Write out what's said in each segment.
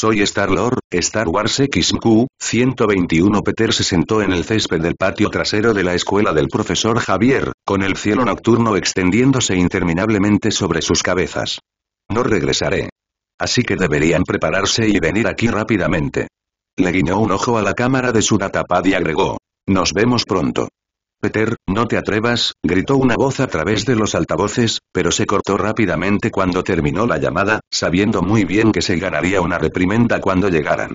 Soy Star-Lord, Star Wars XQ, 121 Peter se sentó en el césped del patio trasero de la escuela del profesor Javier, con el cielo nocturno extendiéndose interminablemente sobre sus cabezas. No regresaré. Así que deberían prepararse y venir aquí rápidamente. Le guiñó un ojo a la cámara de su datapad y agregó. Nos vemos pronto. Peter, no te atrevas, gritó una voz a través de los altavoces, pero se cortó rápidamente cuando terminó la llamada, sabiendo muy bien que se ganaría una reprimenda cuando llegaran.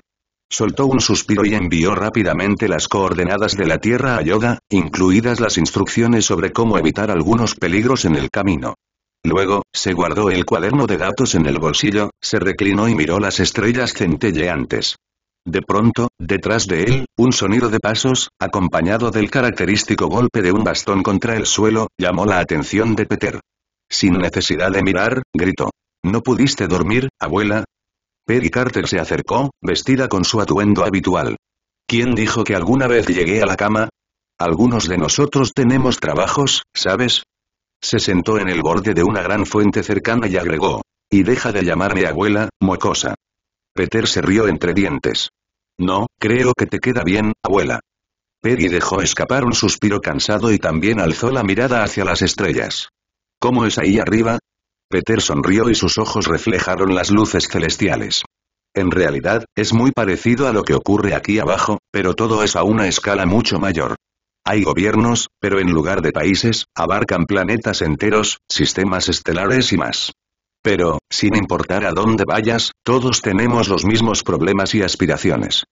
Soltó un suspiro y envió rápidamente las coordenadas de la Tierra a Yoda, incluidas las instrucciones sobre cómo evitar algunos peligros en el camino. Luego, se guardó el cuaderno de datos en el bolsillo, se reclinó y miró las estrellas centelleantes. De pronto, detrás de él, un sonido de pasos, acompañado del característico golpe de un bastón contra el suelo, llamó la atención de Peter. Sin necesidad de mirar, gritó. ¿No pudiste dormir, abuela? Peggy Carter se acercó, vestida con su atuendo habitual. ¿Quién dijo que alguna vez llegué a la cama? Algunos de nosotros tenemos trabajos, ¿sabes? Se sentó en el borde de una gran fuente cercana y agregó. Y deja de llamarme abuela, mocosa. Peter se rió entre dientes. No, creo que te queda bien, abuela. Peggy dejó escapar un suspiro cansado y también alzó la mirada hacia las estrellas. ¿Cómo es ahí arriba? Peter sonrió y sus ojos reflejaron las luces celestiales. En realidad, es muy parecido a lo que ocurre aquí abajo, pero todo es a una escala mucho mayor. Hay gobiernos, pero en lugar de países, abarcan planetas enteros, sistemas estelares y más. Pero, sin importar a dónde vayas, todos tenemos los mismos problemas y aspiraciones.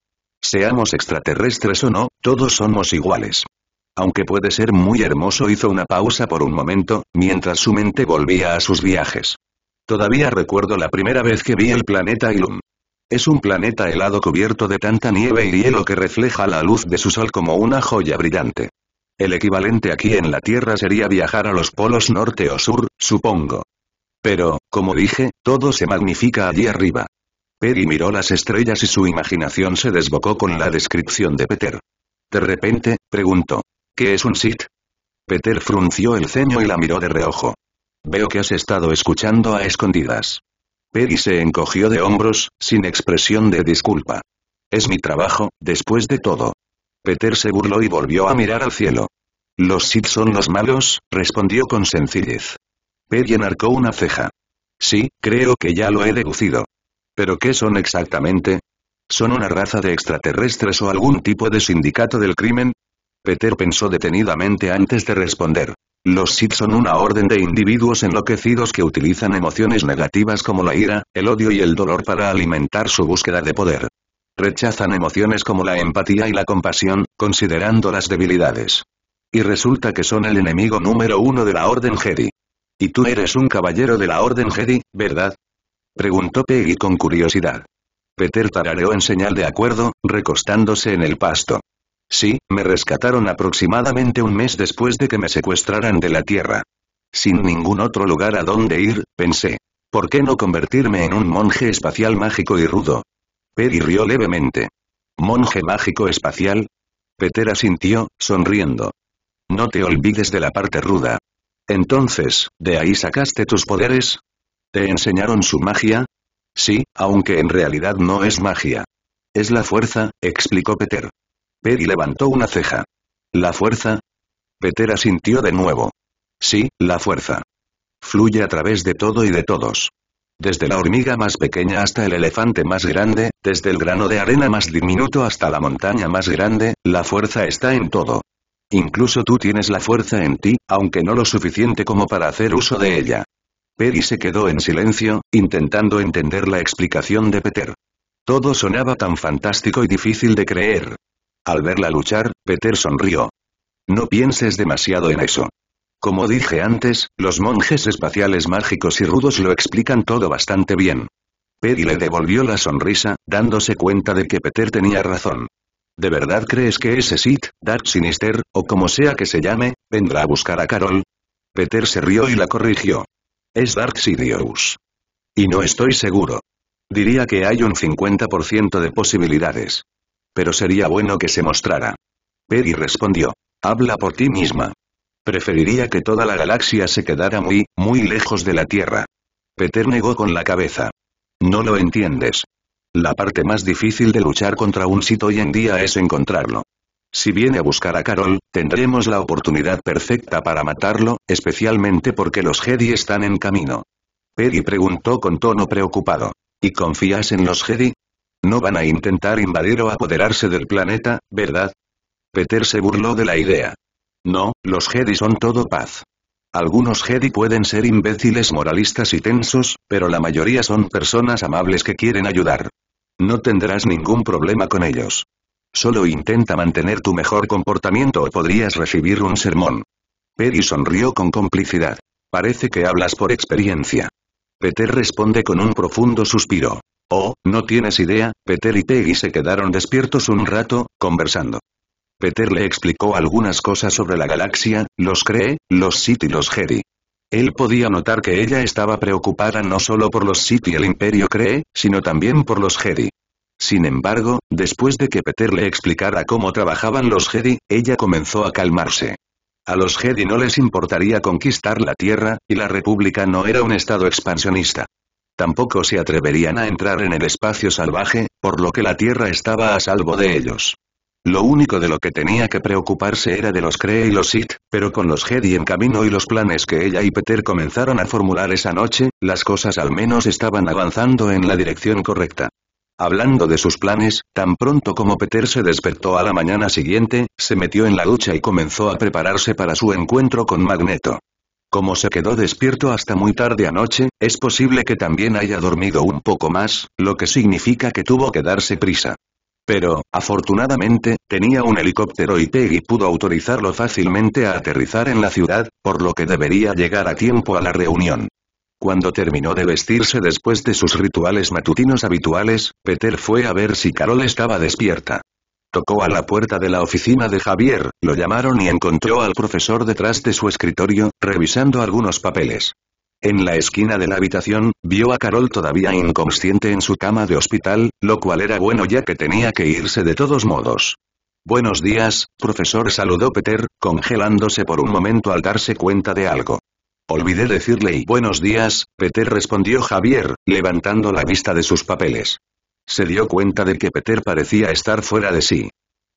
Seamos extraterrestres o no, todos somos iguales. Aunque puede ser muy hermoso, hizo una pausa por un momento, mientras su mente volvía a sus viajes. Todavía recuerdo la primera vez que vi el planeta Ilum. Es un planeta helado cubierto de tanta nieve y hielo que refleja la luz de su sol como una joya brillante. El equivalente aquí en la Tierra sería viajar a los polos norte o sur, supongo. Pero, como dije, todo se magnifica allí arriba. Peggy miró las estrellas y su imaginación se desbocó con la descripción de Peter. De repente, preguntó. ¿Qué es un Sith? Peter frunció el ceño y la miró de reojo. Veo que has estado escuchando a escondidas. Peggy se encogió de hombros, sin expresión de disculpa. Es mi trabajo, después de todo. Peter se burló y volvió a mirar al cielo. Los Sith son los malos, respondió con sencillez. Peggy enarcó una ceja. Sí, creo que ya lo he deducido. ¿Pero qué son exactamente? ¿Son una raza de extraterrestres o algún tipo de sindicato del crimen? Peter pensó detenidamente antes de responder. Los Sith son una orden de individuos enloquecidos que utilizan emociones negativas como la ira, el odio y el dolor para alimentar su búsqueda de poder. Rechazan emociones como la empatía y la compasión, considerando las debilidades. Y resulta que son el enemigo número uno de la Orden Jedi. Y tú eres un caballero de la Orden Jedi, ¿verdad? Preguntó Peggy con curiosidad. Peter tarareó en señal de acuerdo, recostándose en el pasto. Sí, me rescataron aproximadamente un mes después de que me secuestraran de la Tierra. Sin ningún otro lugar a donde ir, pensé. ¿Por qué no convertirme en un monje espacial mágico y rudo? Peggy rió levemente. ¿Monje mágico espacial? Peter asintió, sonriendo. No te olvides de la parte ruda. Entonces, ¿de ahí sacaste tus poderes? ¿Te enseñaron su magia? Sí, aunque en realidad no es magia. Es la fuerza, explicó Peter. Peggy levantó una ceja. ¿La fuerza? Peter asintió de nuevo. Sí, la fuerza. Fluye a través de todo y de todos. Desde la hormiga más pequeña hasta el elefante más grande, desde el grano de arena más diminuto hasta la montaña más grande, la fuerza está en todo. Incluso tú tienes la fuerza en ti, aunque no lo suficiente como para hacer uso de ella. Peggy se quedó en silencio, intentando entender la explicación de Peter. Todo sonaba tan fantástico y difícil de creer. Al verla luchar, Peter sonrió. No pienses demasiado en eso. Como dije antes, los monjes espaciales mágicos y rudos lo explican todo bastante bien. Peggy le devolvió la sonrisa, dándose cuenta de que Peter tenía razón. ¿De verdad crees que ese Sith, Dark Sinister, o como sea que se llame, vendrá a buscar a Carol? Peter se rió y la corrigió. Es Dark Sidious. Y no estoy seguro. Diría que hay un 50% de posibilidades. Pero sería bueno que se mostrara. Peggy respondió. Habla por ti misma. Preferiría que toda la galaxia se quedara muy, muy lejos de la Tierra. Peter negó con la cabeza. No lo entiendes. La parte más difícil de luchar contra un Sith hoy en día es encontrarlo. Si viene a buscar a Carol, tendremos la oportunidad perfecta para matarlo, especialmente porque los Jedi están en camino. Peggy preguntó con tono preocupado. ¿Y confías en los Jedi? No van a intentar invadir o apoderarse del planeta, ¿verdad? Peter se burló de la idea. No, los Jedi son todo paz. Algunos Jedi pueden ser imbéciles moralistas y tensos, pero la mayoría son personas amables que quieren ayudar. No tendrás ningún problema con ellos. Solo intenta mantener tu mejor comportamiento o podrías recibir un sermón. Peggy sonrió con complicidad. Parece que hablas por experiencia. Peter responde con un profundo suspiro. Oh, no tienes idea, Peter y Peggy se quedaron despiertos un rato, conversando. Peter le explicó algunas cosas sobre la galaxia, los cree, los Sith y los Jedi. Él podía notar que ella estaba preocupada no solo por los Sith y el Imperio cree, sino también por los Jedi. Sin embargo, después de que Peter le explicara cómo trabajaban los Jedi, ella comenzó a calmarse. A los Jedi no les importaría conquistar la Tierra, y la República no era un estado expansionista. Tampoco se atreverían a entrar en el espacio salvaje, por lo que la Tierra estaba a salvo de ellos. Lo único de lo que tenía que preocuparse era de los Cree y los Sith, pero con los Jedi en camino y los planes que ella y Peter comenzaron a formular esa noche, las cosas al menos estaban avanzando en la dirección correcta. Hablando de sus planes, tan pronto como Peter se despertó a la mañana siguiente, se metió en la ducha y comenzó a prepararse para su encuentro con Magneto. Como se quedó despierto hasta muy tarde anoche, es posible que también haya dormido un poco más, lo que significa que tuvo que darse prisa. Pero, afortunadamente, tenía un helicóptero y Peggy pudo autorizarlo fácilmente a aterrizar en la ciudad, por lo que debería llegar a tiempo a la reunión. Cuando terminó de vestirse después de sus rituales matutinos habituales, Peter fue a ver si Carol estaba despierta. Tocó a la puerta de la oficina de Javier, lo llamaron y encontró al profesor detrás de su escritorio, revisando algunos papeles. En la esquina de la habitación, vio a Carol todavía inconsciente en su cama de hospital, lo cual era bueno ya que tenía que irse de todos modos. Buenos días, profesor saludó Peter, congelándose por un momento al darse cuenta de algo. Olvidé decirle y buenos días, Peter respondió Javier, levantando la vista de sus papeles. Se dio cuenta de que Peter parecía estar fuera de sí.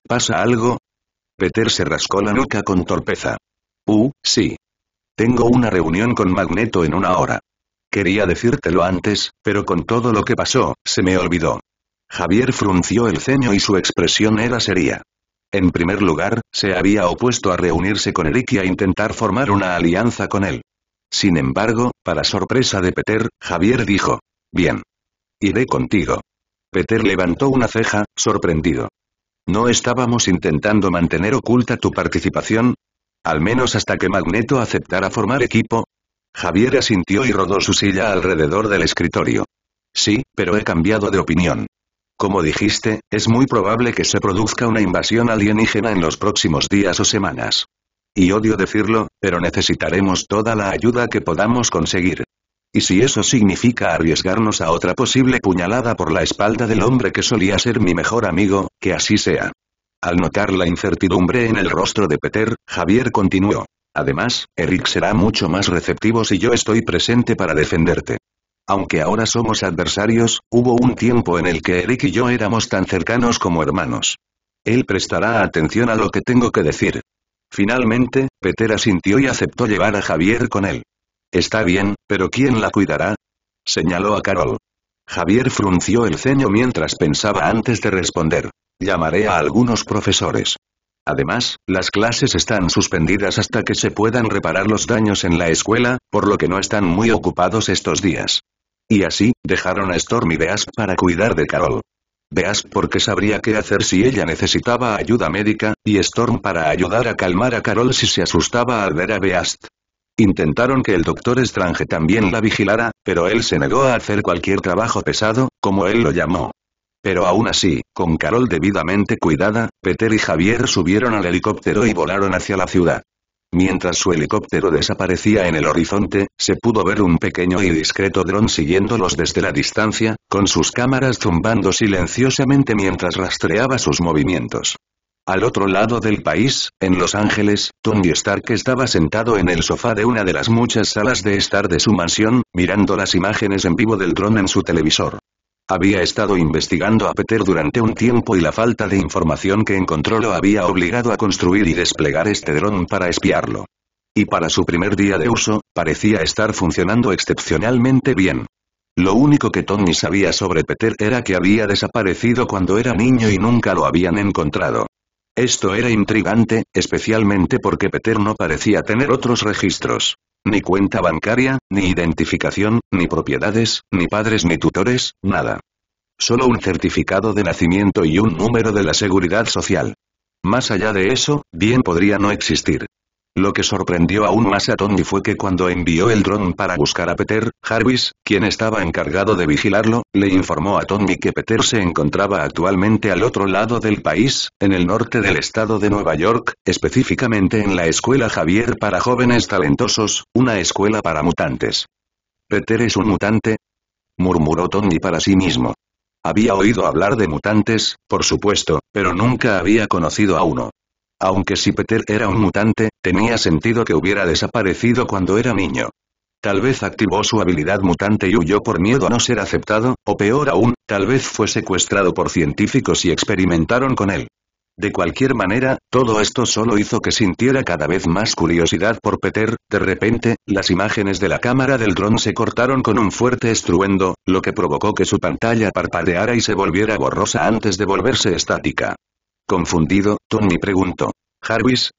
¿Pasa algo? Peter se rascó la nuca con torpeza. Uh, sí. Tengo una reunión con Magneto en una hora. Quería decírtelo antes, pero con todo lo que pasó, se me olvidó. Javier frunció el ceño y su expresión era seria. En primer lugar, se había opuesto a reunirse con Eric y a intentar formar una alianza con él. Sin embargo, para sorpresa de Peter, Javier dijo, Bien. Iré contigo. Peter levantó una ceja, sorprendido. ¿No estábamos intentando mantener oculta tu participación? Al menos hasta que Magneto aceptara formar equipo. Javier asintió y rodó su silla alrededor del escritorio. Sí, pero he cambiado de opinión. Como dijiste, es muy probable que se produzca una invasión alienígena en los próximos días o semanas. Y odio decirlo, pero necesitaremos toda la ayuda que podamos conseguir. Y si eso significa arriesgarnos a otra posible puñalada por la espalda del hombre que solía ser mi mejor amigo, que así sea. Al notar la incertidumbre en el rostro de Peter, Javier continuó. Además, Eric será mucho más receptivo si yo estoy presente para defenderte. Aunque ahora somos adversarios, hubo un tiempo en el que Eric y yo éramos tan cercanos como hermanos. Él prestará atención a lo que tengo que decir. Finalmente, Peter asintió y aceptó llevar a Javier con él. Está bien, pero ¿quién la cuidará? Señaló a Carol. Javier frunció el ceño mientras pensaba antes de responder. Llamaré a algunos profesores. Además, las clases están suspendidas hasta que se puedan reparar los daños en la escuela, por lo que no están muy ocupados estos días. Y así, dejaron a Storm y Beast para cuidar de Carol. Beast porque sabría qué hacer si ella necesitaba ayuda médica, y Storm para ayudar a calmar a Carol si se asustaba al ver a Beast. Intentaron que el Doctor Strange también la vigilara, pero él se negó a hacer cualquier trabajo pesado, como él lo llamó. Pero aún así, con Carol debidamente cuidada, Peter y Javier subieron al helicóptero y volaron hacia la ciudad. Mientras su helicóptero desaparecía en el horizonte, se pudo ver un pequeño y discreto dron siguiéndolos desde la distancia, con sus cámaras zumbando silenciosamente mientras rastreaba sus movimientos. Al otro lado del país, en Los Ángeles, Tony Stark estaba sentado en el sofá de una de las muchas salas de estar de su mansión, mirando las imágenes en vivo del dron en su televisor. Había estado investigando a Peter durante un tiempo y la falta de información que encontró lo había obligado a construir y desplegar este dron para espiarlo. Y para su primer día de uso, parecía estar funcionando excepcionalmente bien. Lo único que Tony sabía sobre Peter era que había desaparecido cuando era niño y nunca lo habían encontrado. Esto era intrigante, especialmente porque Peter no parecía tener otros registros. Ni cuenta bancaria, ni identificación, ni propiedades, ni padres ni tutores, nada. Solo un certificado de nacimiento y un número de la seguridad social. Más allá de eso, bien podría no existir. Lo que sorprendió aún más a Tony fue que cuando envió el dron para buscar a Peter, Jarvis, quien estaba encargado de vigilarlo, le informó a Tony que Peter se encontraba actualmente al otro lado del país, en el norte del estado de Nueva York, específicamente en la Escuela Javier para Jóvenes Talentosos, una escuela para mutantes. ¿Peter es un mutante? murmuró Tony para sí mismo. Había oído hablar de mutantes, por supuesto, pero nunca había conocido a uno. Aunque si Peter era un mutante, tenía sentido que hubiera desaparecido cuando era niño. Tal vez activó su habilidad mutante y huyó por miedo a no ser aceptado, o peor aún, tal vez fue secuestrado por científicos y experimentaron con él. De cualquier manera, todo esto solo hizo que sintiera cada vez más curiosidad por Peter, de repente, las imágenes de la cámara del dron se cortaron con un fuerte estruendo, lo que provocó que su pantalla parpadeara y se volviera borrosa antes de volverse estática. Confundido, Tony preguntó. ¿Jarvis?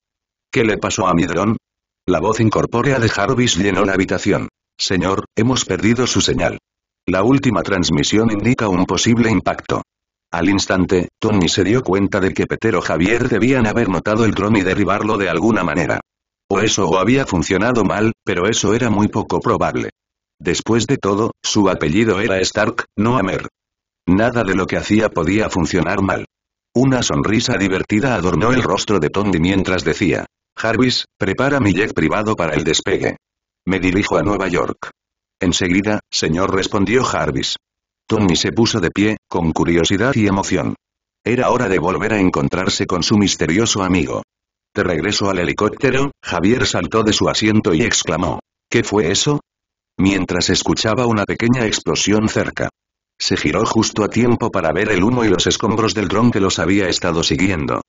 ¿Qué le pasó a mi dron? La voz incorpórea de Jarvis llenó la habitación. Señor, hemos perdido su señal. La última transmisión indica un posible impacto. Al instante, Tony se dio cuenta de que Peter o Javier debían haber notado el dron y derribarlo de alguna manera. O eso o había funcionado mal, pero eso era muy poco probable. Después de todo, su apellido era Stark, no Amer. Nada de lo que hacía podía funcionar mal. Una sonrisa divertida adornó el rostro de Tony mientras decía, Jarvis, prepara mi jet privado para el despegue. Me dirijo a Nueva York. Enseguida, señor respondió Jarvis. Tony se puso de pie, con curiosidad y emoción. Era hora de volver a encontrarse con su misterioso amigo. De regreso al helicóptero, Javier saltó de su asiento y exclamó. ¿Qué fue eso? Mientras escuchaba una pequeña explosión cerca. Se giró justo a tiempo para ver el humo y los escombros del dron que los había estado siguiendo.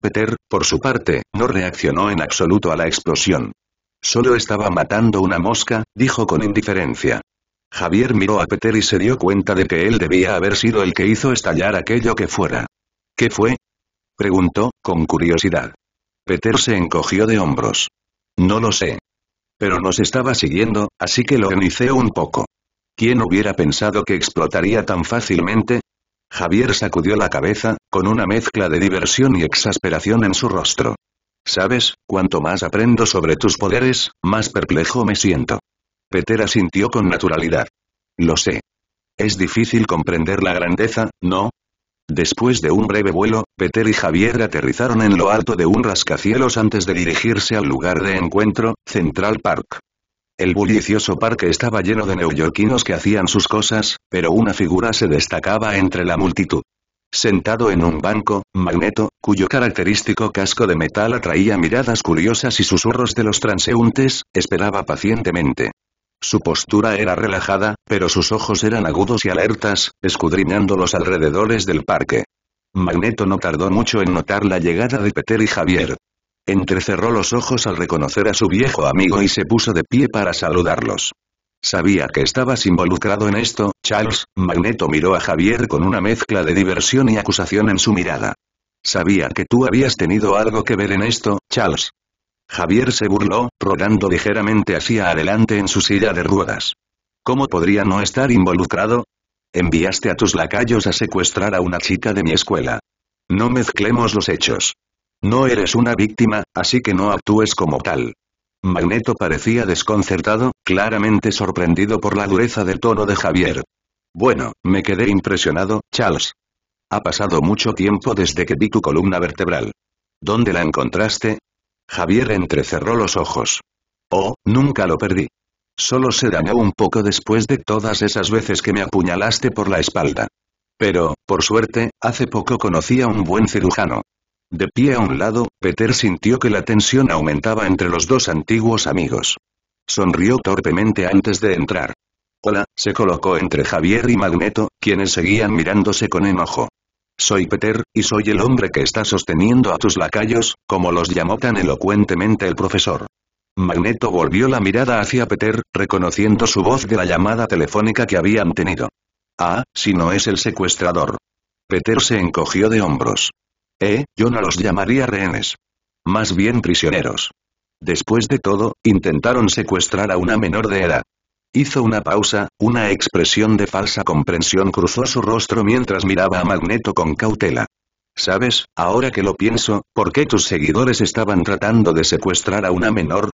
Peter, por su parte, no reaccionó en absoluto a la explosión. Solo estaba matando una mosca, dijo con indiferencia. Javier miró a Peter y se dio cuenta de que él debía haber sido el que hizo estallar aquello que fuera. ¿Qué fue? preguntó, con curiosidad. Peter se encogió de hombros. No lo sé. Pero nos estaba siguiendo, así que lo enicé un poco. ¿Quién hubiera pensado que explotaría tan fácilmente? Javier sacudió la cabeza, con una mezcla de diversión y exasperación en su rostro. ¿Sabes, cuanto más aprendo sobre tus poderes, más perplejo me siento. Peter asintió con naturalidad. Lo sé. Es difícil comprender la grandeza, ¿no? Después de un breve vuelo, Peter y Javier aterrizaron en lo alto de un rascacielos antes de dirigirse al lugar de encuentro, Central Park. El bullicioso parque estaba lleno de neoyorquinos que hacían sus cosas, pero una figura se destacaba entre la multitud. Sentado en un banco, Magneto, cuyo característico casco de metal atraía miradas curiosas y susurros de los transeúntes, esperaba pacientemente. Su postura era relajada, pero sus ojos eran agudos y alertas, escudriñando los alrededores del parque. Magneto no tardó mucho en notar la llegada de Peter y Javier. Entrecerró los ojos al reconocer a su viejo amigo y se puso de pie para saludarlos. Sabía que estabas involucrado en esto, Charles. Magneto miró a Javier con una mezcla de diversión y acusación en su mirada. Sabía que tú habías tenido algo que ver en esto, Charles. Javier se burló, rodando ligeramente hacia adelante en su silla de ruedas. ¿Cómo podría no estar involucrado? Enviaste a tus lacayos a secuestrar a una chica de mi escuela. No mezclemos los hechos. No eres una víctima, así que no actúes como tal. Magneto parecía desconcertado, claramente sorprendido por la dureza del tono de Javier. Bueno, me quedé impresionado, Charles. Ha pasado mucho tiempo desde que vi tu columna vertebral. ¿Dónde la encontraste? Javier entrecerró los ojos. Oh, nunca lo perdí. Solo se dañó un poco después de todas esas veces que me apuñalaste por la espalda. Pero, por suerte, hace poco conocí a un buen cirujano. De pie a un lado, Peter sintió que la tensión aumentaba entre los dos antiguos amigos. Sonrió torpemente antes de entrar. Hola, se colocó entre Javier y Magneto, quienes seguían mirándose con enojo. Soy Peter, y soy el hombre que está sosteniendo a tus lacayos, como los llamó tan elocuentemente el profesor. Magneto volvió la mirada hacia Peter, reconociendo su voz de la llamada telefónica que habían tenido. Ah, si no es el secuestrador. Peter se encogió de hombros. Eh, yo no los llamaría rehenes. Más bien prisioneros. Después de todo, intentaron secuestrar a una menor de edad. Hizo una pausa, una expresión de falsa comprensión cruzó su rostro mientras miraba a Magneto con cautela. ¿Sabes, ahora que lo pienso, por qué tus seguidores estaban tratando de secuestrar a una menor?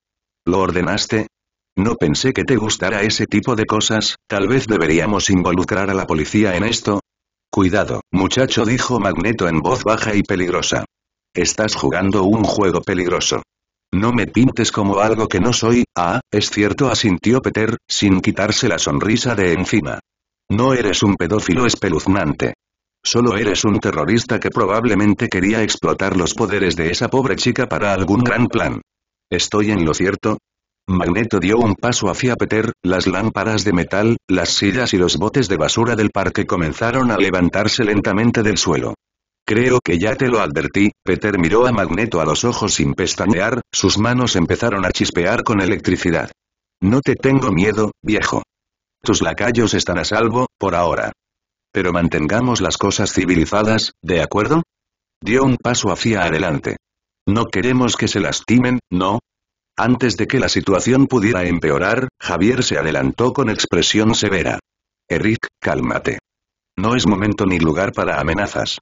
¿Lo ordenaste? No pensé que te gustara ese tipo de cosas, tal vez deberíamos involucrar a la policía en esto. Cuidado, muchacho dijo Magneto en voz baja y peligrosa. Estás jugando un juego peligroso. No me pintes como algo que no soy, ah, es cierto asintió Peter, sin quitarse la sonrisa de encima. No eres un pedófilo espeluznante. Solo eres un terrorista que probablemente quería explotar los poderes de esa pobre chica para algún gran plan. ¿Estoy en lo cierto? Magneto dio un paso hacia Peter, las lámparas de metal, las sillas y los botes de basura del parque comenzaron a levantarse lentamente del suelo. Creo que ya te lo advertí, Peter miró a Magneto a los ojos sin pestañear, sus manos empezaron a chispear con electricidad. No te tengo miedo, viejo. Tus lacayos están a salvo, por ahora. Pero mantengamos las cosas civilizadas, ¿de acuerdo? Dio un paso hacia adelante. No queremos que se lastimen, ¿no? Antes de que la situación pudiera empeorar, Javier se adelantó con expresión severa. Eric, cálmate. No es momento ni lugar para amenazas.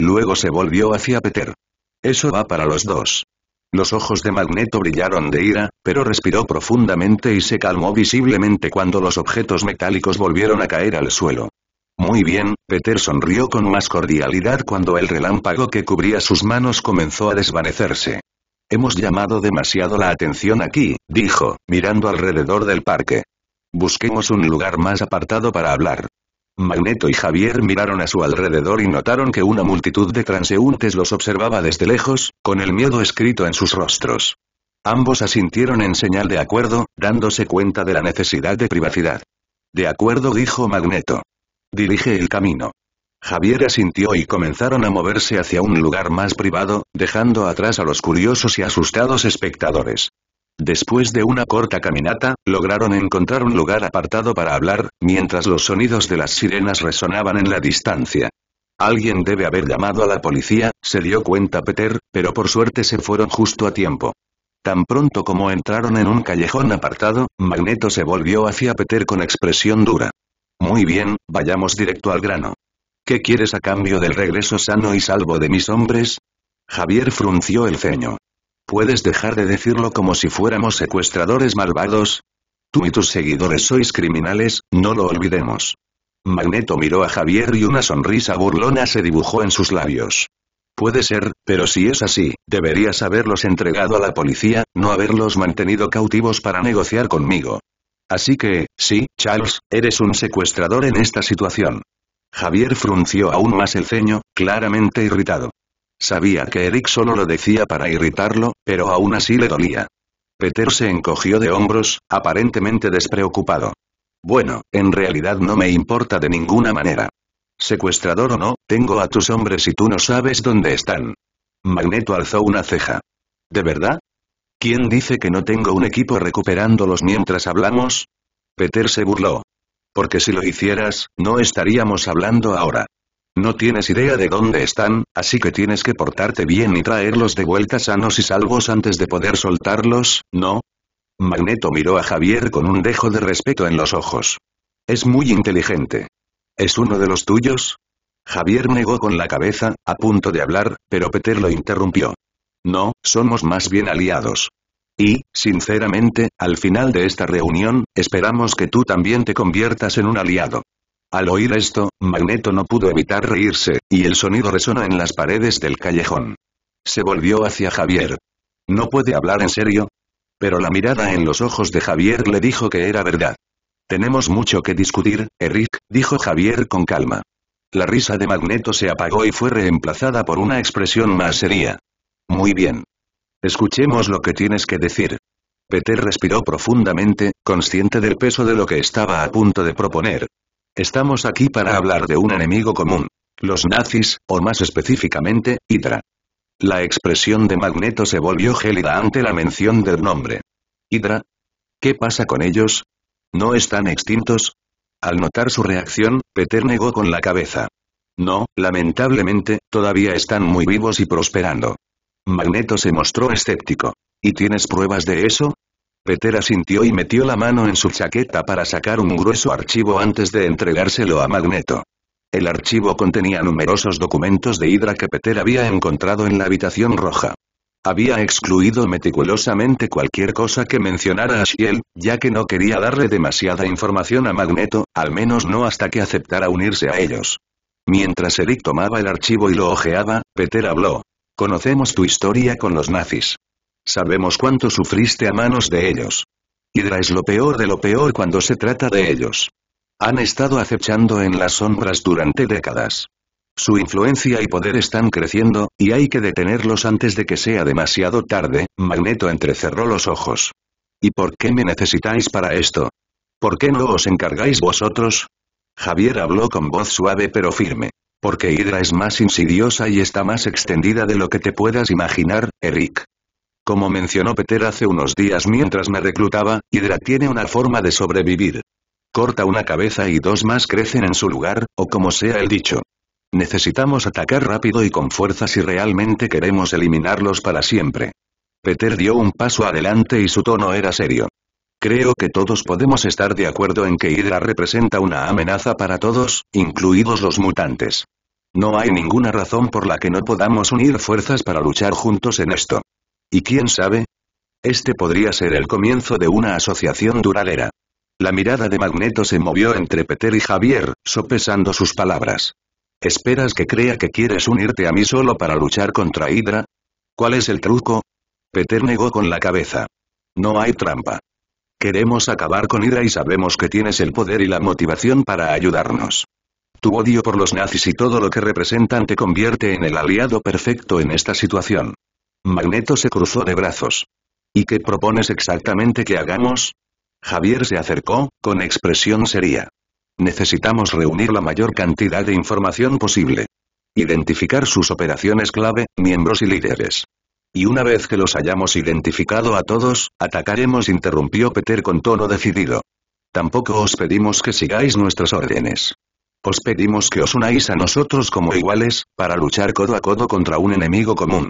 Luego se volvió hacia Peter. Eso va para los dos. Los ojos de Magneto brillaron de ira, pero respiró profundamente y se calmó visiblemente cuando los objetos metálicos volvieron a caer al suelo. Muy bien, Peter sonrió con más cordialidad cuando el relámpago que cubría sus manos comenzó a desvanecerse. Hemos llamado demasiado la atención aquí, dijo, mirando alrededor del parque. Busquemos un lugar más apartado para hablar. Magneto y Javier miraron a su alrededor y notaron que una multitud de transeúntes los observaba desde lejos, con el miedo escrito en sus rostros. Ambos asintieron en señal de acuerdo, dándose cuenta de la necesidad de privacidad. De acuerdo dijo Magneto. Dirige el camino. Javier asintió y comenzaron a moverse hacia un lugar más privado, dejando atrás a los curiosos y asustados espectadores. Después de una corta caminata, lograron encontrar un lugar apartado para hablar, mientras los sonidos de las sirenas resonaban en la distancia. Alguien debe haber llamado a la policía, se dio cuenta Peter, pero por suerte se fueron justo a tiempo. Tan pronto como entraron en un callejón apartado, Magneto se volvió hacia Peter con expresión dura. Muy bien, vayamos directo al grano. ¿Qué quieres a cambio del regreso sano y salvo de mis hombres? Javier frunció el ceño. ¿Puedes dejar de decirlo como si fuéramos secuestradores malvados? Tú y tus seguidores sois criminales, no lo olvidemos. Magneto miró a Javier y una sonrisa burlona se dibujó en sus labios. Puede ser, pero si es así, deberías haberlos entregado a la policía, no haberlos mantenido cautivos para negociar conmigo. Así que, sí, Charles, eres un secuestrador en esta situación. Javier frunció aún más el ceño, claramente irritado. Sabía que Eric solo lo decía para irritarlo, pero aún así le dolía. Peter se encogió de hombros, aparentemente despreocupado. Bueno, en realidad no me importa de ninguna manera. Secuestrador o no, tengo a tus hombres y tú no sabes dónde están. Magneto alzó una ceja. ¿De verdad? ¿Quién dice que no tengo un equipo recuperándolos mientras hablamos? Peter se burló. Porque si lo hicieras, no estaríamos hablando ahora. No tienes idea de dónde están, así que tienes que portarte bien y traerlos de vuelta sanos y salvos antes de poder soltarlos, ¿no? Magneto miró a Javier con un dejo de respeto en los ojos. Es muy inteligente. ¿Es uno de los tuyos? Javier negó con la cabeza, a punto de hablar, pero Peter lo interrumpió. No, somos más bien aliados. Y, sinceramente, al final de esta reunión, esperamos que tú también te conviertas en un aliado. Al oír esto, Magneto no pudo evitar reírse, y el sonido resonó en las paredes del callejón. Se volvió hacia Javier. ¿No puede hablar en serio? Pero la mirada en los ojos de Javier le dijo que era verdad. Tenemos mucho que discutir, Eric, dijo Javier con calma. La risa de Magneto se apagó y fue reemplazada por una expresión más seria. Muy bien. Escuchemos lo que tienes que decir. Peter respiró profundamente, consciente del peso de lo que estaba a punto de proponer. Estamos aquí para hablar de un enemigo común. Los nazis, o más específicamente, Hydra. La expresión de Magneto se volvió gélida ante la mención del nombre. ¿Hydra? ¿Qué pasa con ellos? ¿No están extintos? Al notar su reacción, Peter negó con la cabeza. No, lamentablemente, todavía están muy vivos y prosperando. Magneto se mostró escéptico. ¿Y tienes pruebas de eso? Peter asintió y metió la mano en su chaqueta para sacar un grueso archivo antes de entregárselo a Magneto. El archivo contenía numerosos documentos de Hydra que Peter había encontrado en la habitación roja. Había excluido meticulosamente cualquier cosa que mencionara a Shiel, ya que no quería darle demasiada información a Magneto, al menos no hasta que aceptara unirse a ellos. Mientras Eric tomaba el archivo y lo ojeaba, Peter habló. Conocemos tu historia con los nazis. Sabemos cuánto sufriste a manos de ellos. Hydra es lo peor de lo peor cuando se trata de ellos. Han estado acechando en las sombras durante décadas. Su influencia y poder están creciendo, y hay que detenerlos antes de que sea demasiado tarde, Magneto entrecerró los ojos. ¿Y por qué me necesitáis para esto? ¿Por qué no os encargáis vosotros? Javier habló con voz suave pero firme. Porque Hydra es más insidiosa y está más extendida de lo que te puedas imaginar, Eric. Como mencionó Peter hace unos días mientras me reclutaba, Hydra tiene una forma de sobrevivir. Corta una cabeza y dos más crecen en su lugar, o como sea el dicho. Necesitamos atacar rápido y con fuerza si realmente queremos eliminarlos para siempre. Peter dio un paso adelante y su tono era serio. Creo que todos podemos estar de acuerdo en que Hydra representa una amenaza para todos, incluidos los mutantes. No hay ninguna razón por la que no podamos unir fuerzas para luchar juntos en esto. ¿Y quién sabe? Este podría ser el comienzo de una asociación duradera. La mirada de Magneto se movió entre Peter y Javier, sopesando sus palabras. ¿Esperas que crea que quieres unirte a mí solo para luchar contra Hydra? ¿Cuál es el truco? Peter negó con la cabeza. No hay trampa. Queremos acabar con Hydra y sabemos que tienes el poder y la motivación para ayudarnos. Tu odio por los nazis y todo lo que representan te convierte en el aliado perfecto en esta situación. Magneto se cruzó de brazos. ¿Y qué propones exactamente que hagamos? Javier se acercó, con expresión seria. Necesitamos reunir la mayor cantidad de información posible. Identificar sus operaciones clave, miembros y líderes. Y una vez que los hayamos identificado a todos, atacaremos interrumpió Peter con tono decidido. Tampoco os pedimos que sigáis nuestras órdenes. Os pedimos que os unáis a nosotros como iguales, para luchar codo a codo contra un enemigo común.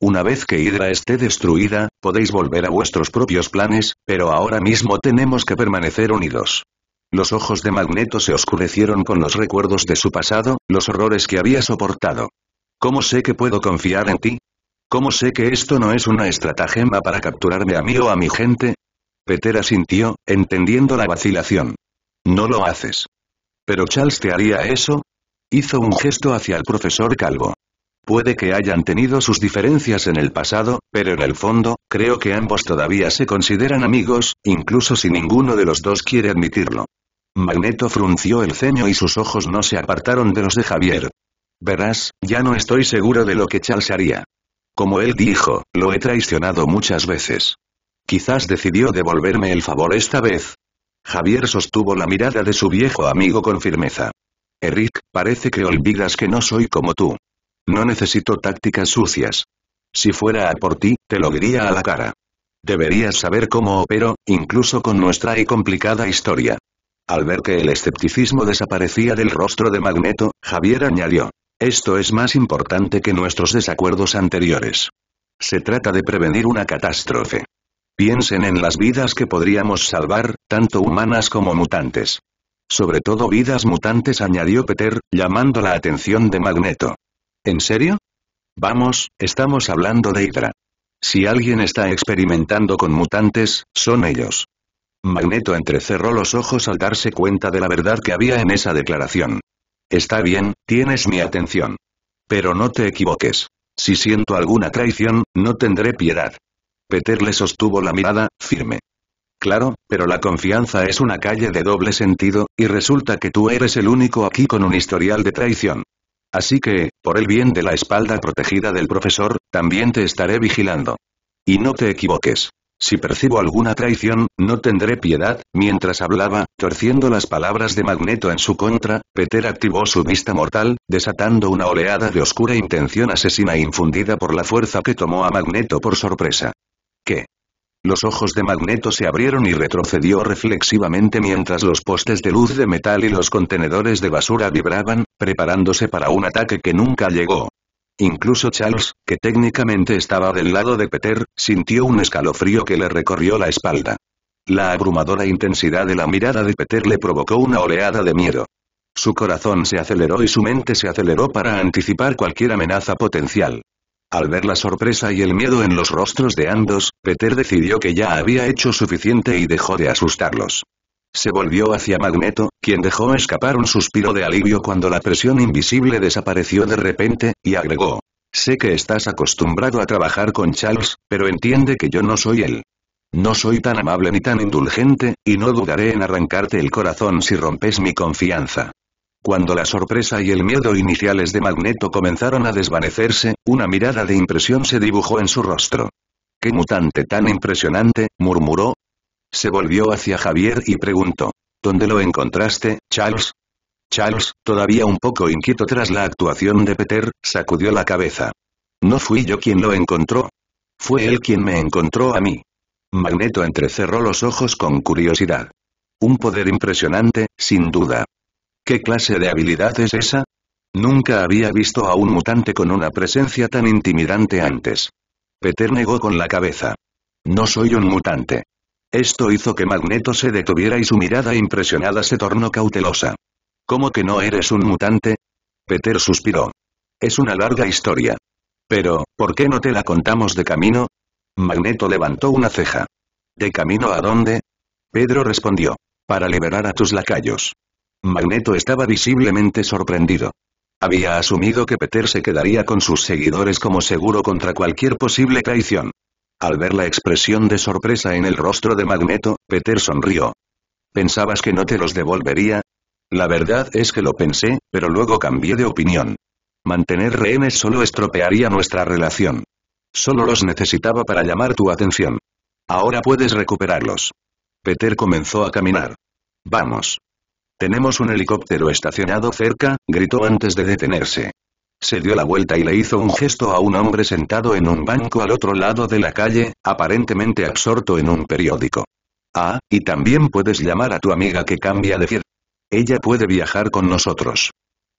Una vez que Hydra esté destruida, podéis volver a vuestros propios planes, pero ahora mismo tenemos que permanecer unidos. Los ojos de Magneto se oscurecieron con los recuerdos de su pasado, los horrores que había soportado. ¿Cómo sé que puedo confiar en ti? ¿Cómo sé que esto no es una estratagema para capturarme a mí o a mi gente? Peter asintió, entendiendo la vacilación. No lo haces. ¿Pero Charles te haría eso? Hizo un gesto hacia el profesor Calvo. Puede que hayan tenido sus diferencias en el pasado, pero en el fondo, creo que ambos todavía se consideran amigos, incluso si ninguno de los dos quiere admitirlo. Magneto frunció el ceño y sus ojos no se apartaron de los de Javier. Verás, ya no estoy seguro de lo que Charles haría. Como él dijo, lo he traicionado muchas veces. Quizás decidió devolverme el favor esta vez. Javier sostuvo la mirada de su viejo amigo con firmeza. Eric, parece que olvidas que no soy como tú. No necesito tácticas sucias. Si fuera a por ti, te lo diría a la cara. Deberías saber cómo opero, incluso con nuestra y complicada historia. Al ver que el escepticismo desaparecía del rostro de Magneto, Javier añadió. Esto es más importante que nuestros desacuerdos anteriores. Se trata de prevenir una catástrofe. Piensen en las vidas que podríamos salvar, tanto humanas como mutantes. Sobre todo vidas mutantes añadió Peter, llamando la atención de Magneto. ¿En serio? Vamos, estamos hablando de Hydra. Si alguien está experimentando con mutantes, son ellos. Magneto entrecerró los ojos al darse cuenta de la verdad que había en esa declaración. Está bien, tienes mi atención. Pero no te equivoques. Si siento alguna traición, no tendré piedad. Peter le sostuvo la mirada, firme. Claro, pero la confianza es una calle de doble sentido, y resulta que tú eres el único aquí con un historial de traición. Así que, por el bien de la espalda protegida del profesor, también te estaré vigilando. Y no te equivoques. Si percibo alguna traición, no tendré piedad. Mientras hablaba, torciendo las palabras de Magneto en su contra, Peter activó su vista mortal, desatando una oleada de oscura intención asesina infundida por la fuerza que tomó a Magneto por sorpresa. ¿Qué? Los ojos de Magneto se abrieron y retrocedió reflexivamente mientras los postes de luz de metal y los contenedores de basura vibraban, preparándose para un ataque que nunca llegó. Incluso Charles, que técnicamente estaba del lado de Peter, sintió un escalofrío que le recorrió la espalda. La abrumadora intensidad de la mirada de Peter le provocó una oleada de miedo. Su corazón se aceleró y su mente se aceleró para anticipar cualquier amenaza potencial. Al ver la sorpresa y el miedo en los rostros de ambos, Peter decidió que ya había hecho suficiente y dejó de asustarlos. Se volvió hacia Magneto, quien dejó escapar un suspiro de alivio cuando la presión invisible desapareció de repente, y agregó. Sé que estás acostumbrado a trabajar con Charles, pero entiende que yo no soy él. No soy tan amable ni tan indulgente, y no dudaré en arrancarte el corazón si rompes mi confianza. Cuando la sorpresa y el miedo iniciales de Magneto comenzaron a desvanecerse, una mirada de impresión se dibujó en su rostro. ¡Qué mutante tan impresionante! murmuró, se volvió hacia Javier y preguntó. ¿Dónde lo encontraste, Charles? Charles, todavía un poco inquieto tras la actuación de Peter, sacudió la cabeza. No fui yo quien lo encontró. Fue él quien me encontró a mí. Magneto entrecerró los ojos con curiosidad. Un poder impresionante, sin duda. ¿Qué clase de habilidad es esa? Nunca había visto a un mutante con una presencia tan intimidante antes. Peter negó con la cabeza. No soy un mutante. Esto hizo que Magneto se detuviera y su mirada impresionada se tornó cautelosa. ¿Cómo que no eres un mutante? Peter suspiró. Es una larga historia. Pero, ¿por qué no te la contamos de camino? Magneto levantó una ceja. ¿De camino a dónde? Pedro respondió. Para liberar a tus lacayos. Magneto estaba visiblemente sorprendido. Había asumido que Peter se quedaría con sus seguidores como seguro contra cualquier posible traición. Al ver la expresión de sorpresa en el rostro de Magneto, Peter sonrió. ¿Pensabas que no te los devolvería? La verdad es que lo pensé, pero luego cambié de opinión. Mantener rehenes solo estropearía nuestra relación. Solo los necesitaba para llamar tu atención. Ahora puedes recuperarlos. Peter comenzó a caminar. Vamos. Tenemos un helicóptero estacionado cerca, gritó antes de detenerse. Se dio la vuelta y le hizo un gesto a un hombre sentado en un banco al otro lado de la calle, aparentemente absorto en un periódico. Ah, y también puedes llamar a tu amiga que cambia de fiel. Ella puede viajar con nosotros.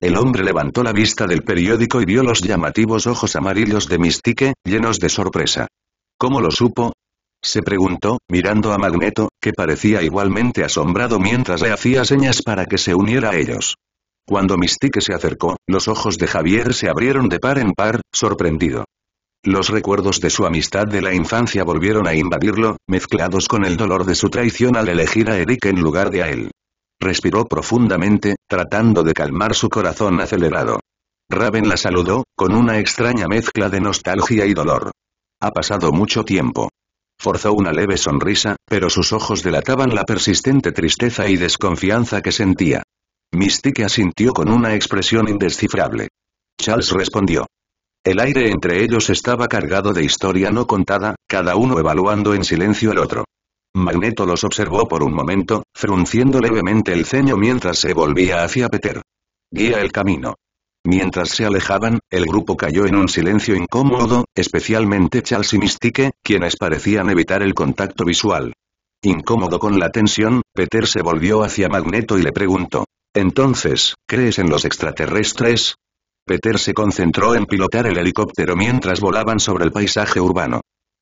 El hombre levantó la vista del periódico y vio los llamativos ojos amarillos de Mystique, llenos de sorpresa. ¿Cómo lo supo? Se preguntó, mirando a Magneto, que parecía igualmente asombrado mientras le hacía señas para que se uniera a ellos. Cuando Mystique se acercó, los ojos de Javier se abrieron de par en par, sorprendido. Los recuerdos de su amistad de la infancia volvieron a invadirlo, mezclados con el dolor de su traición al elegir a Eric en lugar de a él. Respiró profundamente, tratando de calmar su corazón acelerado. Raven la saludó, con una extraña mezcla de nostalgia y dolor. Ha pasado mucho tiempo. Forzó una leve sonrisa, pero sus ojos delataban la persistente tristeza y desconfianza que sentía. Mystique asintió con una expresión indescifrable. Charles respondió. El aire entre ellos estaba cargado de historia no contada, cada uno evaluando en silencio el otro. Magneto los observó por un momento, frunciendo levemente el ceño mientras se volvía hacia Peter. Guía el camino. Mientras se alejaban, el grupo cayó en un silencio incómodo, especialmente Charles y Mystique, quienes parecían evitar el contacto visual. Incómodo con la tensión, Peter se volvió hacia Magneto y le preguntó. Entonces, ¿crees en los extraterrestres? Peter se concentró en pilotar el helicóptero mientras volaban sobre el paisaje urbano.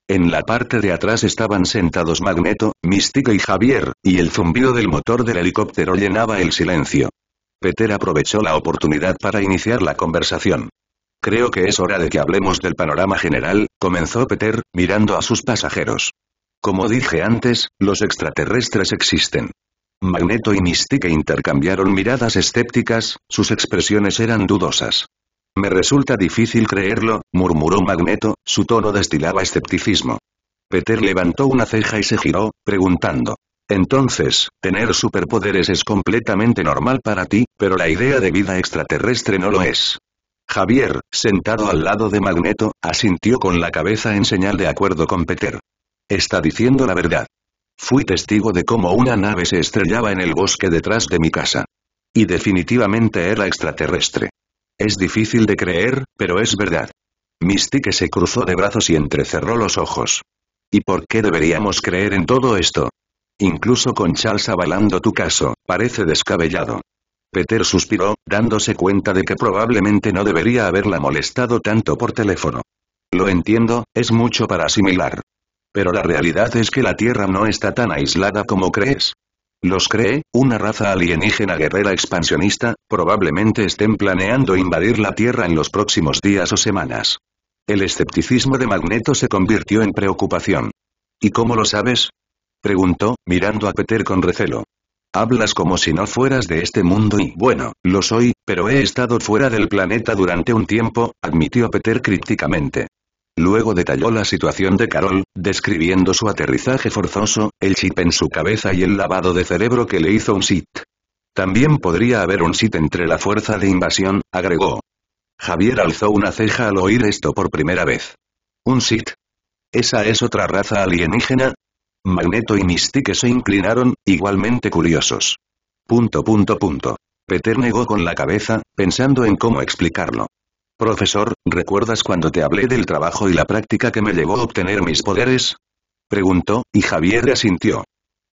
En la parte de atrás estaban sentados Magneto, Místico y Javier, y el zumbido del motor del helicóptero llenaba el silencio. Peter aprovechó la oportunidad para iniciar la conversación. Creo que es hora de que hablemos del panorama general, comenzó Peter, mirando a sus pasajeros. Como dije antes, los extraterrestres existen. Magneto y Mystique intercambiaron miradas escépticas, sus expresiones eran dudosas. Me resulta difícil creerlo, murmuró Magneto, su tono destilaba escepticismo. Peter levantó una ceja y se giró, preguntando. Entonces, tener superpoderes es completamente normal para ti, pero la idea de vida extraterrestre no lo es. Javier, sentado al lado de Magneto, asintió con la cabeza en señal de acuerdo con Peter. Está diciendo la verdad. Fui testigo de cómo una nave se estrellaba en el bosque detrás de mi casa. Y definitivamente era extraterrestre. Es difícil de creer, pero es verdad. Mystique se cruzó de brazos y entrecerró los ojos. ¿Y por qué deberíamos creer en todo esto? Incluso con Charles avalando tu caso, parece descabellado. Peter suspiró, dándose cuenta de que probablemente no debería haberla molestado tanto por teléfono. Lo entiendo, es mucho para asimilar. Pero la realidad es que la Tierra no está tan aislada como crees. Los cree, una raza alienígena guerrera expansionista, probablemente estén planeando invadir la Tierra en los próximos días o semanas. El escepticismo de Magneto se convirtió en preocupación. ¿Y cómo lo sabes? Preguntó, mirando a Peter con recelo. Hablas como si no fueras de este mundo y, bueno, lo soy, pero he estado fuera del planeta durante un tiempo, admitió Peter críticamente. Luego detalló la situación de Carol, describiendo su aterrizaje forzoso, el chip en su cabeza y el lavado de cerebro que le hizo un sit. También podría haber un sit entre la fuerza de invasión, agregó. Javier alzó una ceja al oír esto por primera vez. ¿Un sit? ¿Esa es otra raza alienígena? Magneto y Mystique se inclinaron, igualmente curiosos. Punto punto punto. Peter negó con la cabeza, pensando en cómo explicarlo. Profesor, ¿recuerdas cuando te hablé del trabajo y la práctica que me llevó a obtener mis poderes? Preguntó, y Javier asintió.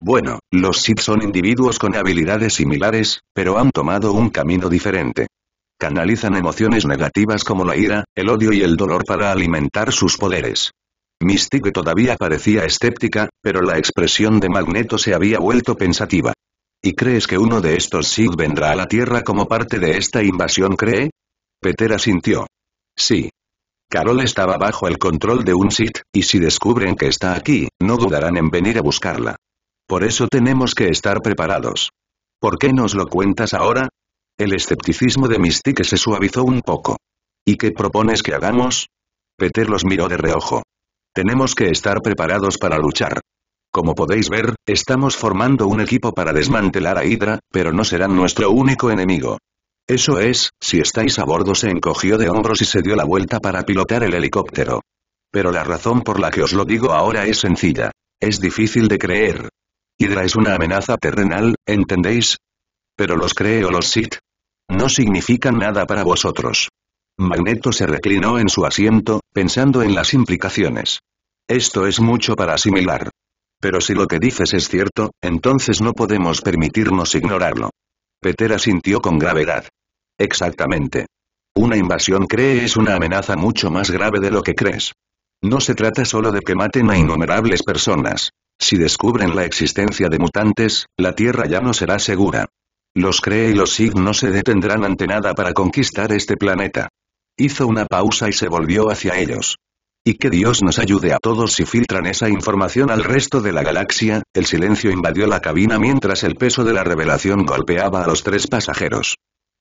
Bueno, los Sith son individuos con habilidades similares, pero han tomado un camino diferente. Canalizan emociones negativas como la ira, el odio y el dolor para alimentar sus poderes. Mystique todavía parecía escéptica, pero la expresión de Magneto se había vuelto pensativa. ¿Y crees que uno de estos Sith vendrá a la Tierra como parte de esta invasión cree? Peter asintió. Sí. Carol estaba bajo el control de un Sith, y si descubren que está aquí, no dudarán en venir a buscarla. Por eso tenemos que estar preparados. ¿Por qué nos lo cuentas ahora? El escepticismo de Mystique se suavizó un poco. ¿Y qué propones que hagamos? Peter los miró de reojo. Tenemos que estar preparados para luchar. Como podéis ver, estamos formando un equipo para desmantelar a Hydra, pero no serán nuestro único enemigo. Eso es, si estáis a bordo se encogió de hombros y se dio la vuelta para pilotar el helicóptero. Pero la razón por la que os lo digo ahora es sencilla. Es difícil de creer. Hydra es una amenaza terrenal, ¿entendéis? Pero los cree o los Sith. No significan nada para vosotros. Magneto se reclinó en su asiento, pensando en las implicaciones. Esto es mucho para asimilar. Pero si lo que dices es cierto, entonces no podemos permitirnos ignorarlo. Peter asintió con gravedad. Exactamente. Una invasión cree es una amenaza mucho más grave de lo que crees. No se trata solo de que maten a innumerables personas. Si descubren la existencia de mutantes, la Tierra ya no será segura. Los Cree y los Sig no se detendrán ante nada para conquistar este planeta. Hizo una pausa y se volvió hacia ellos. Y que Dios nos ayude a todos si filtran esa información al resto de la galaxia, el silencio invadió la cabina mientras el peso de la revelación golpeaba a los tres pasajeros.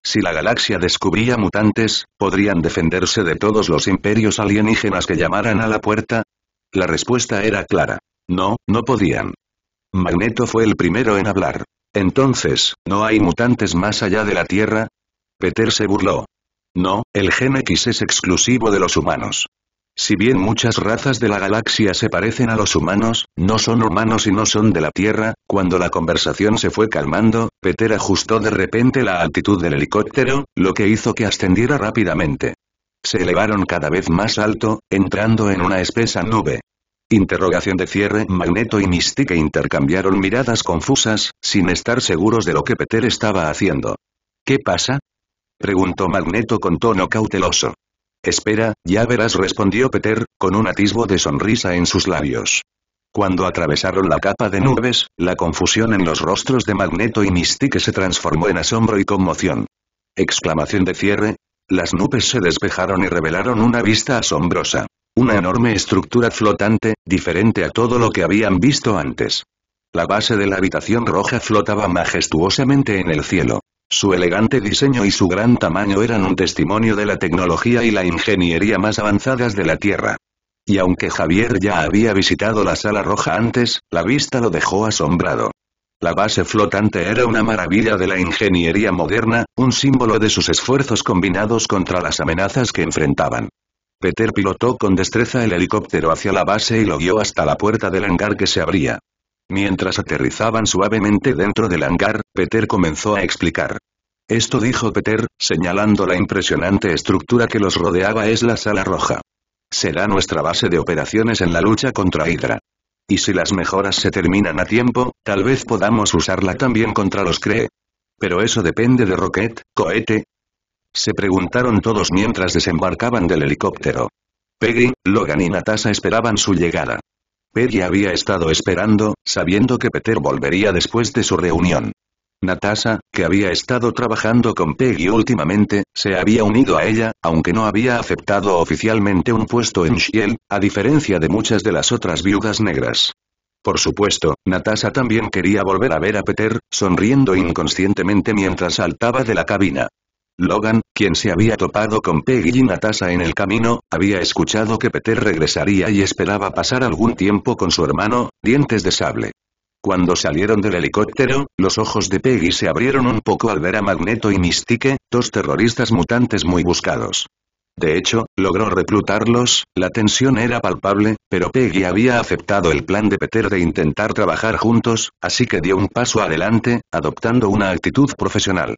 Si la galaxia descubría mutantes, ¿podrían defenderse de todos los imperios alienígenas que llamaran a la puerta? La respuesta era clara. No, no podían. Magneto fue el primero en hablar. Entonces, ¿no hay mutantes más allá de la Tierra? Peter se burló. No, el gen X es exclusivo de los humanos. Si bien muchas razas de la galaxia se parecen a los humanos, no son humanos y no son de la Tierra, cuando la conversación se fue calmando, Peter ajustó de repente la altitud del helicóptero, lo que hizo que ascendiera rápidamente. Se elevaron cada vez más alto, entrando en una espesa nube. Interrogación de cierre Magneto y Mystique intercambiaron miradas confusas, sin estar seguros de lo que Peter estaba haciendo. ¿Qué pasa? Preguntó Magneto con tono cauteloso. Espera, ya verás respondió Peter, con un atisbo de sonrisa en sus labios. Cuando atravesaron la capa de nubes, la confusión en los rostros de Magneto y Mystique se transformó en asombro y conmoción. Exclamación de cierre. Las nubes se despejaron y revelaron una vista asombrosa. Una enorme estructura flotante, diferente a todo lo que habían visto antes. La base de la habitación roja flotaba majestuosamente en el cielo. Su elegante diseño y su gran tamaño eran un testimonio de la tecnología y la ingeniería más avanzadas de la Tierra. Y aunque Javier ya había visitado la sala roja antes, la vista lo dejó asombrado. La base flotante era una maravilla de la ingeniería moderna, un símbolo de sus esfuerzos combinados contra las amenazas que enfrentaban. Peter pilotó con destreza el helicóptero hacia la base y lo guió hasta la puerta del hangar que se abría. Mientras aterrizaban suavemente dentro del hangar, Peter comenzó a explicar. Esto dijo Peter, señalando la impresionante estructura que los rodeaba es la sala roja. Será nuestra base de operaciones en la lucha contra Hydra. Y si las mejoras se terminan a tiempo, tal vez podamos usarla también contra los Cree. Pero eso depende de Rocket, cohete. Se preguntaron todos mientras desembarcaban del helicóptero. Peggy, Logan y Natasha esperaban su llegada. Peggy había estado esperando, sabiendo que Peter volvería después de su reunión. Natasha, que había estado trabajando con Peggy últimamente, se había unido a ella, aunque no había aceptado oficialmente un puesto en Shield, a diferencia de muchas de las otras viudas negras. Por supuesto, Natasha también quería volver a ver a Peter, sonriendo inconscientemente mientras saltaba de la cabina. Logan, quien se había topado con Peggy y Natasha en el camino, había escuchado que Peter regresaría y esperaba pasar algún tiempo con su hermano, dientes de sable. Cuando salieron del helicóptero, los ojos de Peggy se abrieron un poco al ver a Magneto y Mystique, dos terroristas mutantes muy buscados. De hecho, logró reclutarlos, la tensión era palpable, pero Peggy había aceptado el plan de Peter de intentar trabajar juntos, así que dio un paso adelante, adoptando una actitud profesional.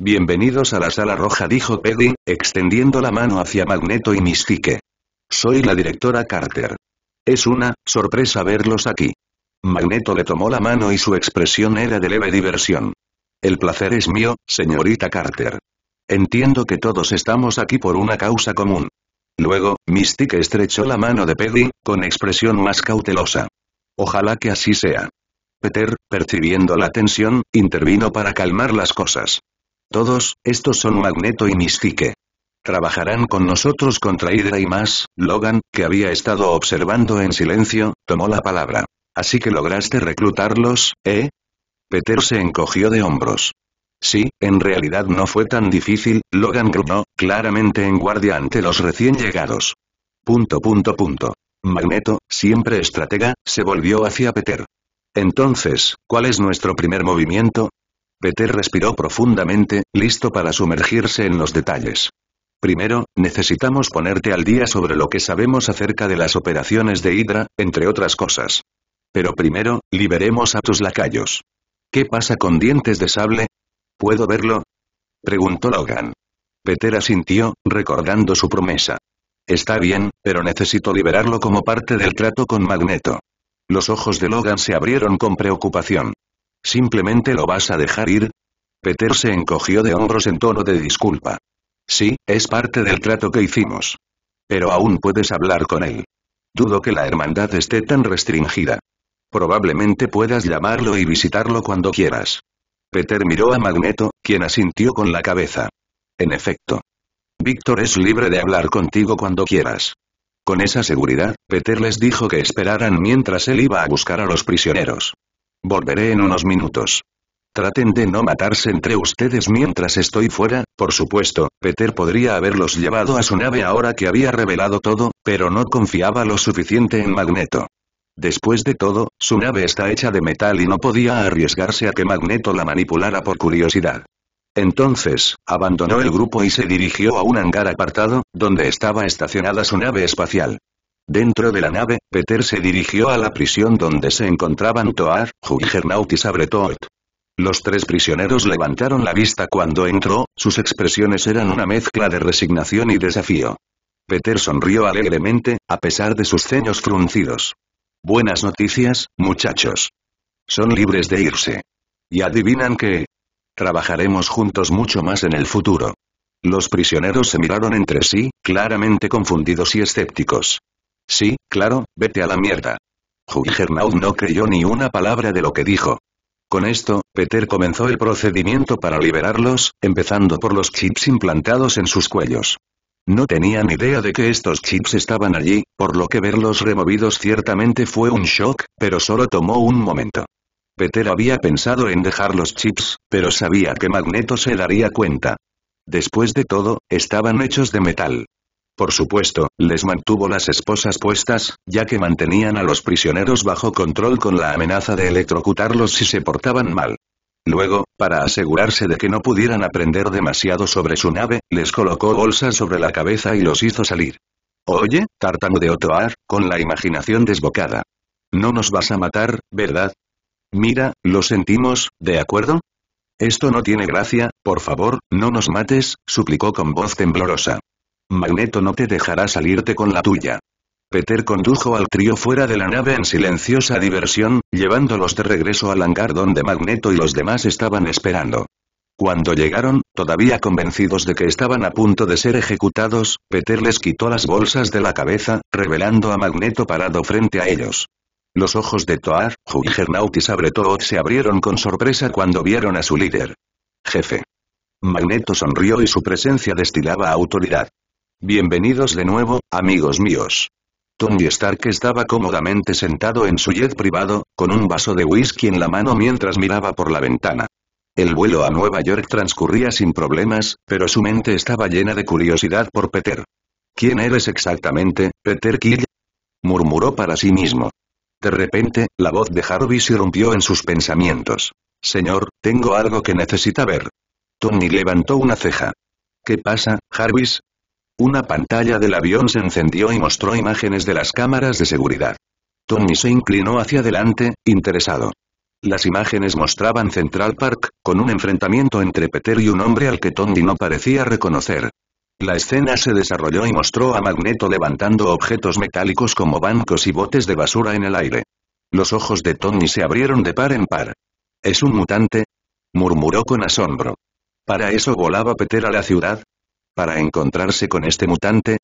Bienvenidos a la sala roja dijo Peggy, extendiendo la mano hacia Magneto y Mystique. Soy la directora Carter. Es una sorpresa verlos aquí. Magneto le tomó la mano y su expresión era de leve diversión. El placer es mío, señorita Carter. Entiendo que todos estamos aquí por una causa común. Luego, Mystique estrechó la mano de Peggy, con expresión más cautelosa. Ojalá que así sea. Peter, percibiendo la tensión, intervino para calmar las cosas. Todos, estos son Magneto y Mystique. Trabajarán con nosotros contra Hydra y más, Logan, que había estado observando en silencio, tomó la palabra. Así que lograste reclutarlos, ¿eh? Peter se encogió de hombros. Sí, en realidad no fue tan difícil, Logan gruñó, claramente en guardia ante los recién llegados. Punto punto punto. Magneto, siempre estratega, se volvió hacia Peter. Entonces, ¿cuál es nuestro primer movimiento? Peter respiró profundamente, listo para sumergirse en los detalles. Primero, necesitamos ponerte al día sobre lo que sabemos acerca de las operaciones de Hydra, entre otras cosas. Pero primero, liberemos a tus lacayos. ¿Qué pasa con dientes de sable? ¿Puedo verlo? Preguntó Logan. Peter asintió, recordando su promesa. Está bien, pero necesito liberarlo como parte del trato con Magneto. Los ojos de Logan se abrieron con preocupación. ¿Simplemente lo vas a dejar ir? Peter se encogió de hombros en tono de disculpa. Sí, es parte del trato que hicimos. Pero aún puedes hablar con él. Dudo que la hermandad esté tan restringida. Probablemente puedas llamarlo y visitarlo cuando quieras. Peter miró a Magneto, quien asintió con la cabeza. En efecto. Víctor es libre de hablar contigo cuando quieras. Con esa seguridad, Peter les dijo que esperaran mientras él iba a buscar a los prisioneros. Volveré en unos minutos. Traten de no matarse entre ustedes mientras estoy fuera, por supuesto, Peter podría haberlos llevado a su nave ahora que había revelado todo, pero no confiaba lo suficiente en Magneto. Después de todo, su nave está hecha de metal y no podía arriesgarse a que Magneto la manipulara por curiosidad. Entonces, abandonó el grupo y se dirigió a un hangar apartado, donde estaba estacionada su nave espacial. Dentro de la nave, Peter se dirigió a la prisión donde se encontraban Toar, Juggernaut y Sabretooth. Los tres prisioneros levantaron la vista cuando entró, sus expresiones eran una mezcla de resignación y desafío. Peter sonrió alegremente, a pesar de sus ceños fruncidos. Buenas noticias, muchachos. Son libres de irse. Y adivinan que... Trabajaremos juntos mucho más en el futuro. Los prisioneros se miraron entre sí, claramente confundidos y escépticos. Sí, claro, vete a la mierda. Juggernaut no creyó ni una palabra de lo que dijo. Con esto, Peter comenzó el procedimiento para liberarlos, empezando por los chips implantados en sus cuellos. No tenían idea de que estos chips estaban allí, por lo que verlos removidos ciertamente fue un shock, pero solo tomó un momento. Peter había pensado en dejar los chips, pero sabía que Magneto se daría cuenta. Después de todo, estaban hechos de metal. Por supuesto, les mantuvo las esposas puestas, ya que mantenían a los prisioneros bajo control con la amenaza de electrocutarlos si se portaban mal. Luego, para asegurarse de que no pudieran aprender demasiado sobre su nave, les colocó bolsas sobre la cabeza y los hizo salir. Oye, tartamudeó Toar, con la imaginación desbocada. No nos vas a matar, ¿verdad? Mira, lo sentimos, ¿de acuerdo? Esto no tiene gracia, por favor, no nos mates, suplicó con voz temblorosa. Magneto no te dejará salirte con la tuya. Peter condujo al trío fuera de la nave en silenciosa diversión, llevándolos de regreso al hangar donde Magneto y los demás estaban esperando. Cuando llegaron, todavía convencidos de que estaban a punto de ser ejecutados, Peter les quitó las bolsas de la cabeza, revelando a Magneto parado frente a ellos. Los ojos de Toar, Juggernaut y Sabretoot se abrieron con sorpresa cuando vieron a su líder. Jefe. Magneto sonrió y su presencia destilaba autoridad. Bienvenidos de nuevo, amigos míos. Tony Stark estaba cómodamente sentado en su jet privado, con un vaso de whisky en la mano mientras miraba por la ventana. El vuelo a Nueva York transcurría sin problemas, pero su mente estaba llena de curiosidad por Peter. ¿Quién eres exactamente, Peter Kill? murmuró para sí mismo. De repente, la voz de Jarvis irrumpió en sus pensamientos. Señor, tengo algo que necesita ver. Tony levantó una ceja. ¿Qué pasa, Jarvis? Una pantalla del avión se encendió y mostró imágenes de las cámaras de seguridad. Tony se inclinó hacia adelante, interesado. Las imágenes mostraban Central Park, con un enfrentamiento entre Peter y un hombre al que Tony no parecía reconocer. La escena se desarrolló y mostró a Magneto levantando objetos metálicos como bancos y botes de basura en el aire. Los ojos de Tony se abrieron de par en par. ¿Es un mutante? murmuró con asombro. ¿Para eso volaba Peter a la ciudad? Para encontrarse con este mutante?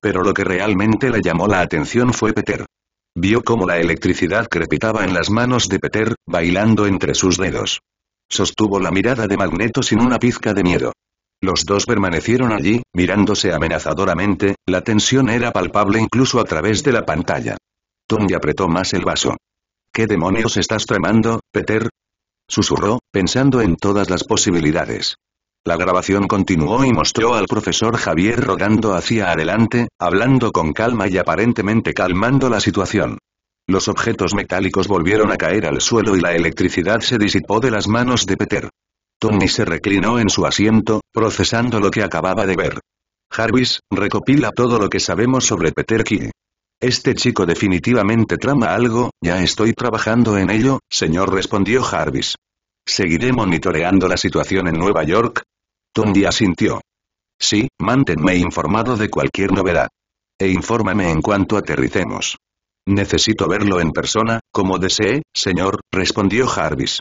Pero lo que realmente le llamó la atención fue Peter. Vio cómo la electricidad crepitaba en las manos de Peter, bailando entre sus dedos. Sostuvo la mirada de Magneto sin una pizca de miedo. Los dos permanecieron allí, mirándose amenazadoramente, la tensión era palpable incluso a través de la pantalla. Tony apretó más el vaso. ¿Qué demonios estás tramando, Peter? Susurró, pensando en todas las posibilidades. La grabación continuó y mostró al profesor Javier rodando hacia adelante, hablando con calma y aparentemente calmando la situación. Los objetos metálicos volvieron a caer al suelo y la electricidad se disipó de las manos de Peter. Tony se reclinó en su asiento, procesando lo que acababa de ver. Jarvis, recopila todo lo que sabemos sobre Peter Key. Este chico definitivamente trama algo, ya estoy trabajando en ello, señor respondió Jarvis. Seguiré monitoreando la situación en Nueva York. Tony asintió. Sí, manténme informado de cualquier novedad. E infórmame en cuanto aterricemos. Necesito verlo en persona, como desee, señor, respondió Jarvis.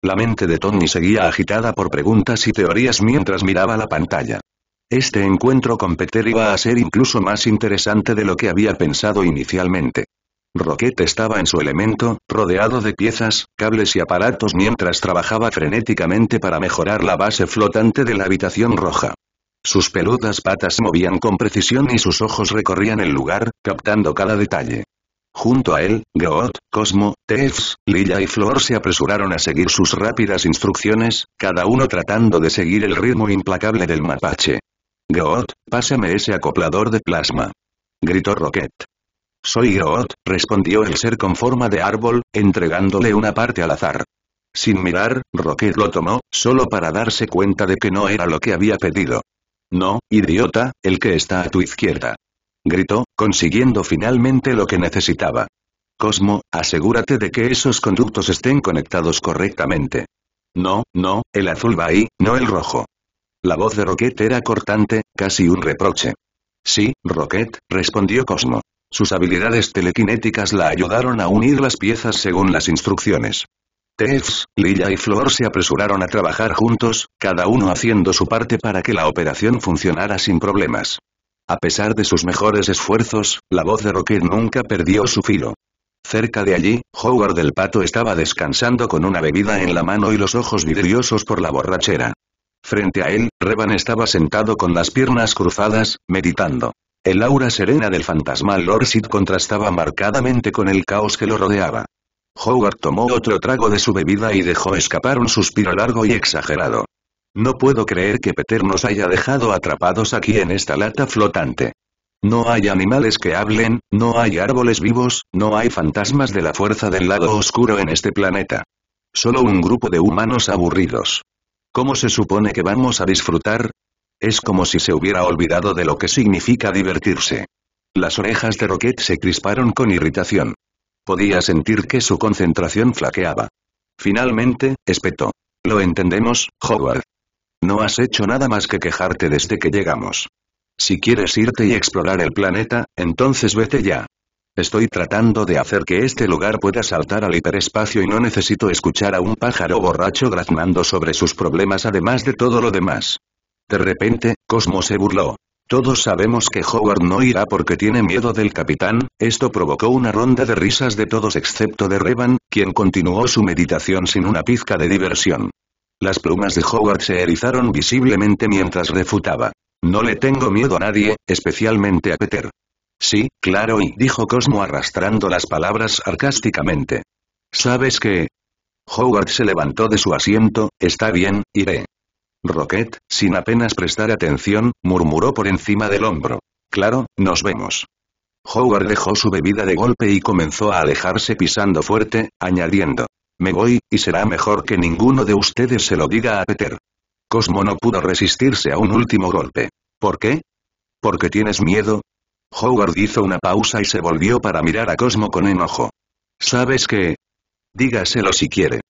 La mente de Tony seguía agitada por preguntas y teorías mientras miraba la pantalla. Este encuentro con Peter iba a ser incluso más interesante de lo que había pensado inicialmente. Rocket estaba en su elemento, rodeado de piezas, cables y aparatos mientras trabajaba frenéticamente para mejorar la base flotante de la habitación roja. Sus peludas patas movían con precisión y sus ojos recorrían el lugar, captando cada detalle. Junto a él, Goot, Cosmo, Tefs, Lilla y Flor se apresuraron a seguir sus rápidas instrucciones, cada uno tratando de seguir el ritmo implacable del mapache. Goot, pásame ese acoplador de plasma. Gritó Rocket. Soy Groot, respondió el ser con forma de árbol, entregándole una parte al azar. Sin mirar, Rocket lo tomó, solo para darse cuenta de que no era lo que había pedido. No, idiota, el que está a tu izquierda. Gritó, consiguiendo finalmente lo que necesitaba. Cosmo, asegúrate de que esos conductos estén conectados correctamente. No, no, el azul va ahí, no el rojo. La voz de Rocket era cortante, casi un reproche. Sí, Rocket, respondió Cosmo. Sus habilidades telequinéticas la ayudaron a unir las piezas según las instrucciones. Tefs, Lilla y Flor se apresuraron a trabajar juntos, cada uno haciendo su parte para que la operación funcionara sin problemas. A pesar de sus mejores esfuerzos, la voz de Rocket nunca perdió su filo. Cerca de allí, Howard del Pato estaba descansando con una bebida en la mano y los ojos vidriosos por la borrachera. Frente a él, Revan estaba sentado con las piernas cruzadas, meditando. El aura serena del fantasmal Lord Sid contrastaba marcadamente con el caos que lo rodeaba. Howard tomó otro trago de su bebida y dejó escapar un suspiro largo y exagerado. No puedo creer que Peter nos haya dejado atrapados aquí en esta lata flotante. No hay animales que hablen, no hay árboles vivos, no hay fantasmas de la fuerza del lado oscuro en este planeta. Solo un grupo de humanos aburridos. ¿Cómo se supone que vamos a disfrutar? Es como si se hubiera olvidado de lo que significa divertirse. Las orejas de Rocket se crisparon con irritación. Podía sentir que su concentración flaqueaba. Finalmente, espetó. Lo entendemos, Howard. No has hecho nada más que quejarte desde que llegamos. Si quieres irte y explorar el planeta, entonces vete ya. Estoy tratando de hacer que este lugar pueda saltar al hiperespacio y no necesito escuchar a un pájaro borracho graznando sobre sus problemas además de todo lo demás. De repente, Cosmo se burló. Todos sabemos que Howard no irá porque tiene miedo del capitán, esto provocó una ronda de risas de todos excepto de Revan, quien continuó su meditación sin una pizca de diversión. Las plumas de Howard se erizaron visiblemente mientras refutaba. No le tengo miedo a nadie, especialmente a Peter. Sí, claro y dijo Cosmo arrastrando las palabras sarcásticamente. ¿Sabes qué? Howard se levantó de su asiento, está bien, iré. Rocket, sin apenas prestar atención, murmuró por encima del hombro. Claro, nos vemos. Howard dejó su bebida de golpe y comenzó a alejarse pisando fuerte, añadiendo. Me voy, y será mejor que ninguno de ustedes se lo diga a Peter. Cosmo no pudo resistirse a un último golpe. ¿Por qué? ¿Porque tienes miedo? Howard hizo una pausa y se volvió para mirar a Cosmo con enojo. ¿Sabes qué? Dígaselo si quiere.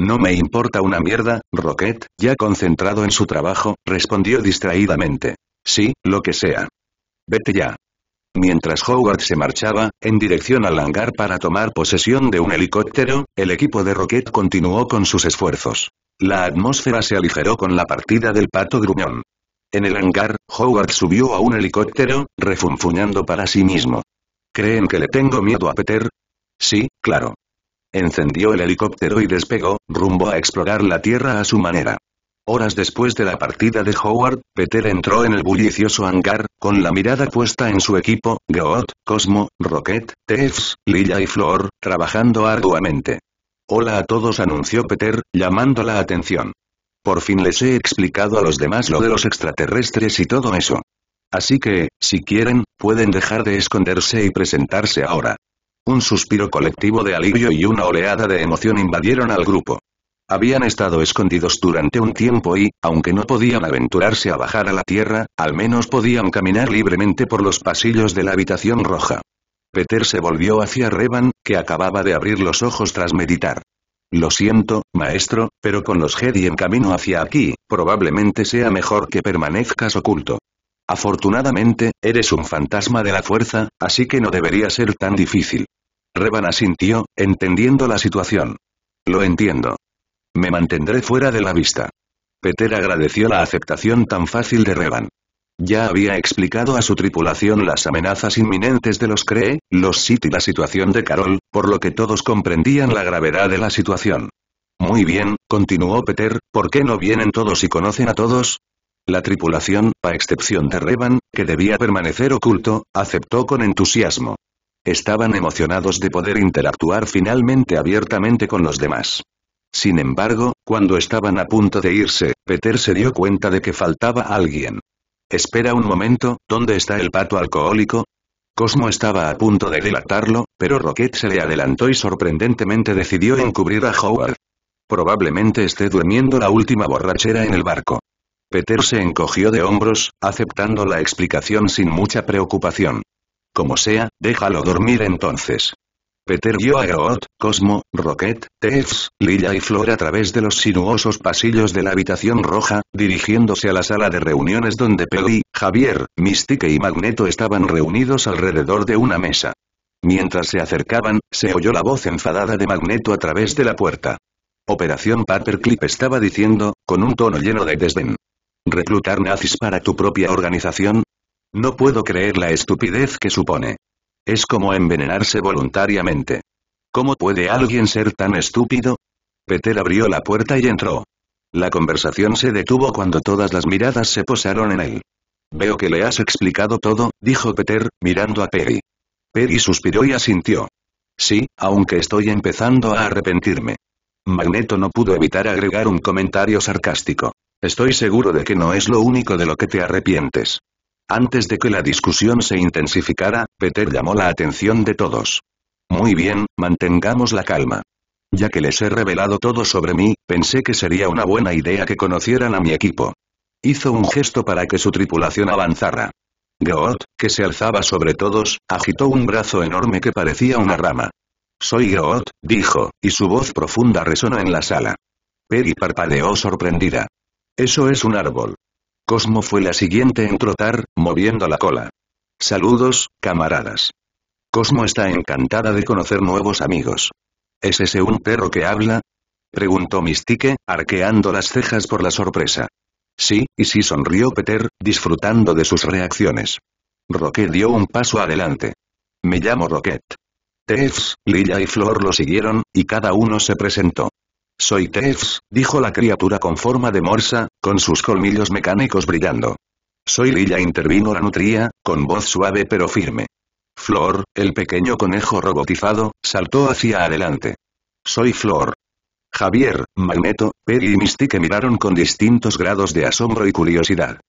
No me importa una mierda, Rocket, ya concentrado en su trabajo, respondió distraídamente. Sí, lo que sea. Vete ya. Mientras Howard se marchaba, en dirección al hangar para tomar posesión de un helicóptero, el equipo de Rocket continuó con sus esfuerzos. La atmósfera se aligeró con la partida del pato gruñón. En el hangar, Howard subió a un helicóptero, refunfuñando para sí mismo. ¿Creen que le tengo miedo a Peter? Sí, claro. Encendió el helicóptero y despegó, rumbo a explorar la Tierra a su manera. Horas después de la partida de Howard, Peter entró en el bullicioso hangar, con la mirada puesta en su equipo, Goot, Cosmo, Rocket, Tefs, Lilla y Flor, trabajando arduamente. Hola a todos anunció Peter, llamando la atención. Por fin les he explicado a los demás lo de los extraterrestres y todo eso. Así que, si quieren, pueden dejar de esconderse y presentarse ahora. Un suspiro colectivo de alivio y una oleada de emoción invadieron al grupo. Habían estado escondidos durante un tiempo y, aunque no podían aventurarse a bajar a la tierra, al menos podían caminar libremente por los pasillos de la habitación roja. Peter se volvió hacia Revan, que acababa de abrir los ojos tras meditar. Lo siento, maestro, pero con los Jedi en camino hacia aquí, probablemente sea mejor que permanezcas oculto. Afortunadamente, eres un fantasma de la fuerza, así que no debería ser tan difícil. Revan asintió, entendiendo la situación. Lo entiendo. Me mantendré fuera de la vista. Peter agradeció la aceptación tan fácil de Revan. Ya había explicado a su tripulación las amenazas inminentes de los Cree, los Sith y la situación de Carol, por lo que todos comprendían la gravedad de la situación. Muy bien, continuó Peter, ¿por qué no vienen todos y conocen a todos? La tripulación, a excepción de Revan, que debía permanecer oculto, aceptó con entusiasmo. Estaban emocionados de poder interactuar finalmente abiertamente con los demás. Sin embargo, cuando estaban a punto de irse, Peter se dio cuenta de que faltaba alguien. Espera un momento, ¿dónde está el pato alcohólico? Cosmo estaba a punto de delatarlo, pero Rocket se le adelantó y sorprendentemente decidió encubrir a Howard. Probablemente esté durmiendo la última borrachera en el barco. Peter se encogió de hombros, aceptando la explicación sin mucha preocupación. Como sea, déjalo dormir entonces. Peter guió a Goot, Cosmo, Rocket, Tefs, Lilla y Flor a través de los sinuosos pasillos de la habitación roja, dirigiéndose a la sala de reuniones donde Peli, Javier, Mystique y Magneto estaban reunidos alrededor de una mesa. Mientras se acercaban, se oyó la voz enfadada de Magneto a través de la puerta. Operación Paperclip estaba diciendo, con un tono lleno de desdén. ¿Reclutar nazis para tu propia organización? No puedo creer la estupidez que supone. Es como envenenarse voluntariamente. ¿Cómo puede alguien ser tan estúpido? Peter abrió la puerta y entró. La conversación se detuvo cuando todas las miradas se posaron en él. Veo que le has explicado todo, dijo Peter, mirando a Perry. Perry suspiró y asintió. Sí, aunque estoy empezando a arrepentirme. Magneto no pudo evitar agregar un comentario sarcástico. Estoy seguro de que no es lo único de lo que te arrepientes. Antes de que la discusión se intensificara, Peter llamó la atención de todos. Muy bien, mantengamos la calma. Ya que les he revelado todo sobre mí, pensé que sería una buena idea que conocieran a mi equipo. Hizo un gesto para que su tripulación avanzara. Groot, que se alzaba sobre todos, agitó un brazo enorme que parecía una rama. Soy Groot, dijo, y su voz profunda resonó en la sala. Peggy parpadeó sorprendida. Eso es un árbol. Cosmo fue la siguiente en trotar, moviendo la cola. Saludos, camaradas. Cosmo está encantada de conocer nuevos amigos. ¿Es ese un perro que habla? Preguntó Mystique, arqueando las cejas por la sorpresa. Sí, y sí sonrió Peter, disfrutando de sus reacciones. Rocket dio un paso adelante. Me llamo Rocket. Tefs, Lilla y Flor lo siguieron, y cada uno se presentó. Soy Tefs, dijo la criatura con forma de morsa, con sus colmillos mecánicos brillando. Soy Lilla intervino la nutría, con voz suave pero firme. Flor, el pequeño conejo robotizado, saltó hacia adelante. Soy Flor. Javier, Magneto, Peggy y Mystique miraron con distintos grados de asombro y curiosidad.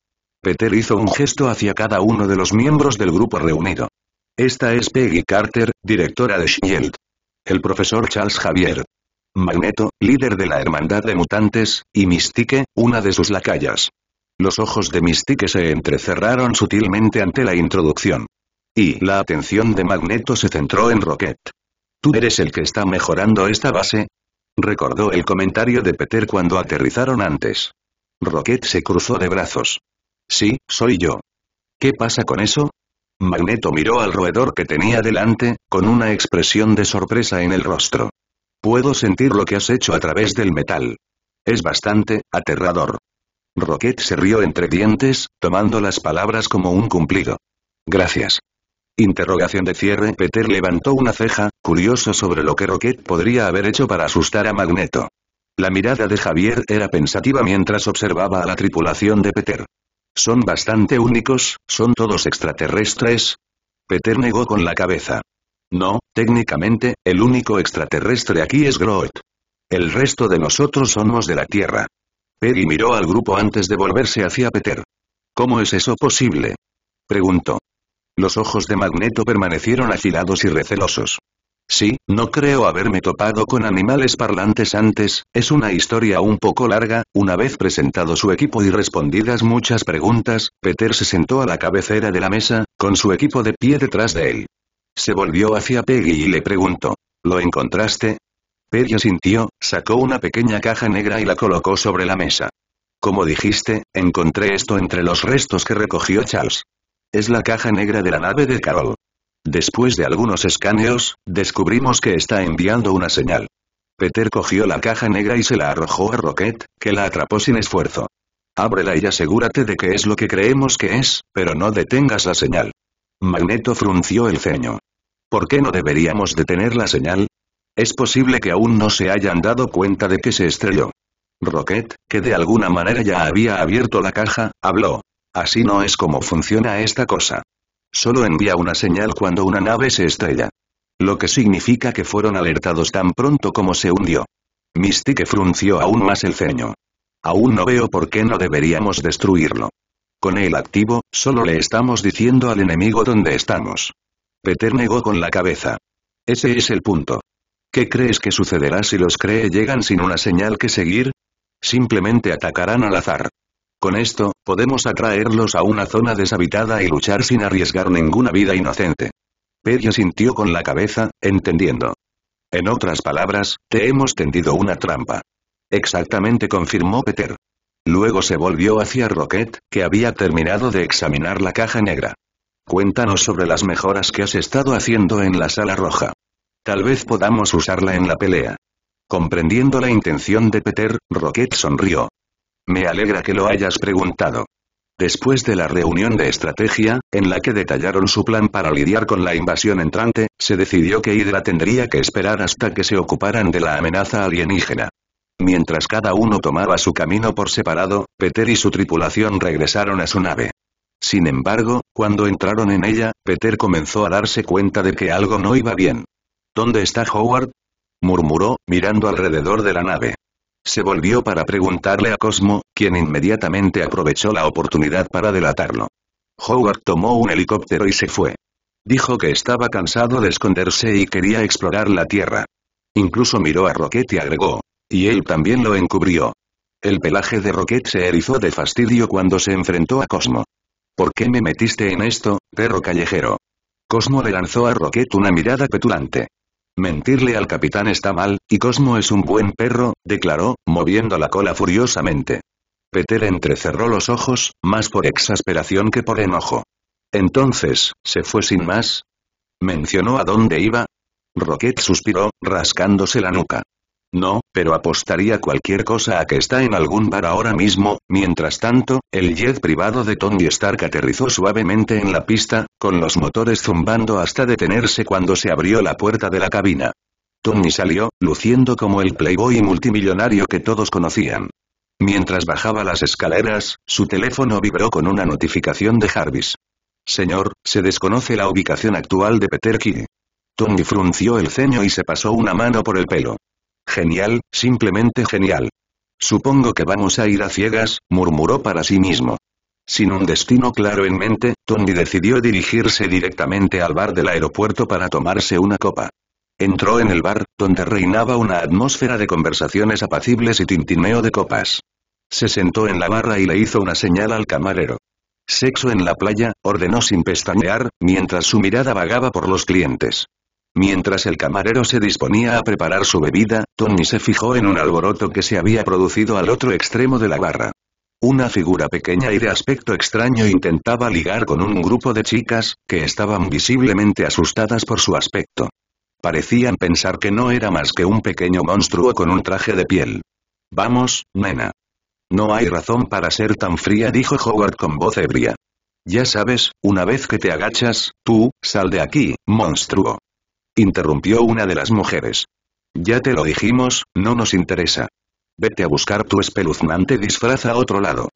Peter hizo un gesto hacia cada uno de los miembros del grupo reunido. Esta es Peggy Carter, directora de SHIELD. El profesor Charles Javier. Magneto, líder de la Hermandad de Mutantes, y Mystique, una de sus lacayas. Los ojos de Mystique se entrecerraron sutilmente ante la introducción. Y la atención de Magneto se centró en Rocket. ¿Tú eres el que está mejorando esta base? Recordó el comentario de Peter cuando aterrizaron antes. Rocket se cruzó de brazos. Sí, soy yo. ¿Qué pasa con eso? Magneto miró al roedor que tenía delante, con una expresión de sorpresa en el rostro. Puedo sentir lo que has hecho a través del metal. Es bastante, aterrador. Rocket se rió entre dientes, tomando las palabras como un cumplido. Gracias. Interrogación de cierre. Peter levantó una ceja, curioso sobre lo que Rocket podría haber hecho para asustar a Magneto. La mirada de Javier era pensativa mientras observaba a la tripulación de Peter. Son bastante únicos, son todos extraterrestres. Peter negó con la cabeza. No, técnicamente, el único extraterrestre aquí es Groot. El resto de nosotros somos de la Tierra. Peggy miró al grupo antes de volverse hacia Peter. ¿Cómo es eso posible? Preguntó. Los ojos de Magneto permanecieron afilados y recelosos. Sí, no creo haberme topado con animales parlantes antes, es una historia un poco larga, una vez presentado su equipo y respondidas muchas preguntas, Peter se sentó a la cabecera de la mesa, con su equipo de pie detrás de él. Se volvió hacia Peggy y le preguntó, ¿lo encontraste? Peggy sintió, sacó una pequeña caja negra y la colocó sobre la mesa. Como dijiste, encontré esto entre los restos que recogió Charles. Es la caja negra de la nave de Carol. Después de algunos escaneos, descubrimos que está enviando una señal. Peter cogió la caja negra y se la arrojó a Rocket, que la atrapó sin esfuerzo. Ábrela y asegúrate de que es lo que creemos que es, pero no detengas la señal. Magneto frunció el ceño. ¿Por qué no deberíamos detener la señal? Es posible que aún no se hayan dado cuenta de que se estrelló. Rocket, que de alguna manera ya había abierto la caja, habló. Así no es como funciona esta cosa. Solo envía una señal cuando una nave se estrella. Lo que significa que fueron alertados tan pronto como se hundió. Mystique frunció aún más el ceño. Aún no veo por qué no deberíamos destruirlo. Con el activo, solo le estamos diciendo al enemigo dónde estamos. Peter negó con la cabeza. Ese es el punto. ¿Qué crees que sucederá si los cree llegan sin una señal que seguir? Simplemente atacarán al azar. Con esto, podemos atraerlos a una zona deshabitada y luchar sin arriesgar ninguna vida inocente. Pedia sintió con la cabeza, entendiendo. En otras palabras, te hemos tendido una trampa. Exactamente confirmó Peter. Luego se volvió hacia Rocket, que había terminado de examinar la caja negra. Cuéntanos sobre las mejoras que has estado haciendo en la sala roja. Tal vez podamos usarla en la pelea. Comprendiendo la intención de Peter, Rocket sonrió. Me alegra que lo hayas preguntado. Después de la reunión de estrategia, en la que detallaron su plan para lidiar con la invasión entrante, se decidió que Hydra tendría que esperar hasta que se ocuparan de la amenaza alienígena. Mientras cada uno tomaba su camino por separado, Peter y su tripulación regresaron a su nave. Sin embargo, cuando entraron en ella, Peter comenzó a darse cuenta de que algo no iba bien. ¿Dónde está Howard? murmuró, mirando alrededor de la nave. Se volvió para preguntarle a Cosmo, quien inmediatamente aprovechó la oportunidad para delatarlo. Howard tomó un helicóptero y se fue. Dijo que estaba cansado de esconderse y quería explorar la Tierra. Incluso miró a Rocket y agregó. Y él también lo encubrió. El pelaje de Rocket se erizó de fastidio cuando se enfrentó a Cosmo. ¿Por qué me metiste en esto, perro callejero? Cosmo le lanzó a Rocket una mirada petulante. Mentirle al capitán está mal, y Cosmo es un buen perro, declaró, moviendo la cola furiosamente. Peter entrecerró los ojos, más por exasperación que por enojo. Entonces, ¿se fue sin más? ¿Mencionó a dónde iba? Rocket suspiró, rascándose la nuca. No, pero apostaría cualquier cosa a que está en algún bar ahora mismo, mientras tanto, el jet privado de Tony Stark aterrizó suavemente en la pista, con los motores zumbando hasta detenerse cuando se abrió la puerta de la cabina. Tony salió, luciendo como el playboy multimillonario que todos conocían. Mientras bajaba las escaleras, su teléfono vibró con una notificación de Jarvis. Señor, se desconoce la ubicación actual de Peter Key. Tony frunció el ceño y se pasó una mano por el pelo. Genial, simplemente genial. Supongo que vamos a ir a ciegas, murmuró para sí mismo. Sin un destino claro en mente, Tony decidió dirigirse directamente al bar del aeropuerto para tomarse una copa. Entró en el bar, donde reinaba una atmósfera de conversaciones apacibles y tintineo de copas. Se sentó en la barra y le hizo una señal al camarero. Sexo en la playa, ordenó sin pestañear, mientras su mirada vagaba por los clientes. Mientras el camarero se disponía a preparar su bebida, Tony se fijó en un alboroto que se había producido al otro extremo de la barra. Una figura pequeña y de aspecto extraño intentaba ligar con un grupo de chicas, que estaban visiblemente asustadas por su aspecto. Parecían pensar que no era más que un pequeño monstruo con un traje de piel. Vamos, nena. No hay razón para ser tan fría, dijo Howard con voz ebria. Ya sabes, una vez que te agachas, tú, sal de aquí, monstruo. Interrumpió una de las mujeres. Ya te lo dijimos, no nos interesa. Vete a buscar tu espeluznante disfraz a otro lado.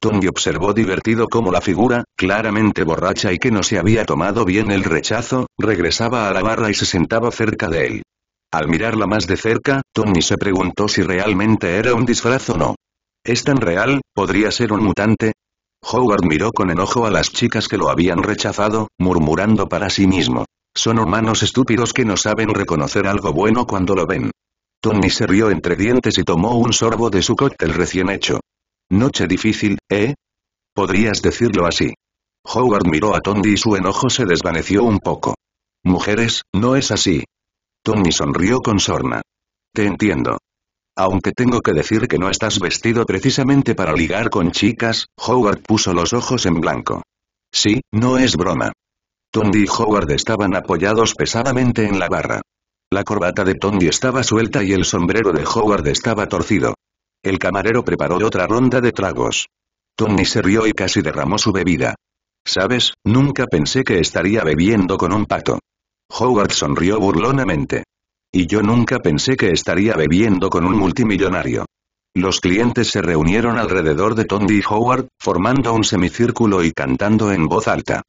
Tony observó divertido cómo la figura, claramente borracha y que no se había tomado bien el rechazo, regresaba a la barra y se sentaba cerca de él. Al mirarla más de cerca, Tony se preguntó si realmente era un disfraz o no. ¿Es tan real? ¿Podría ser un mutante? Howard miró con enojo a las chicas que lo habían rechazado, murmurando para sí mismo. Son humanos estúpidos que no saben reconocer algo bueno cuando lo ven. Tony se rió entre dientes y tomó un sorbo de su cóctel recién hecho. Noche difícil, ¿eh? Podrías decirlo así. Howard miró a Tony y su enojo se desvaneció un poco. Mujeres, no es así. Tony sonrió con sorna. Te entiendo. Aunque tengo que decir que no estás vestido precisamente para ligar con chicas, Howard puso los ojos en blanco. Sí, no es broma. Tony y Howard estaban apoyados pesadamente en la barra. La corbata de Tony estaba suelta y el sombrero de Howard estaba torcido. El camarero preparó otra ronda de tragos. Tony se rió y casi derramó su bebida. ¿Sabes? Nunca pensé que estaría bebiendo con un pato. Howard sonrió burlonamente. Y yo nunca pensé que estaría bebiendo con un multimillonario. Los clientes se reunieron alrededor de Tony y Howard, formando un semicírculo y cantando en voz alta.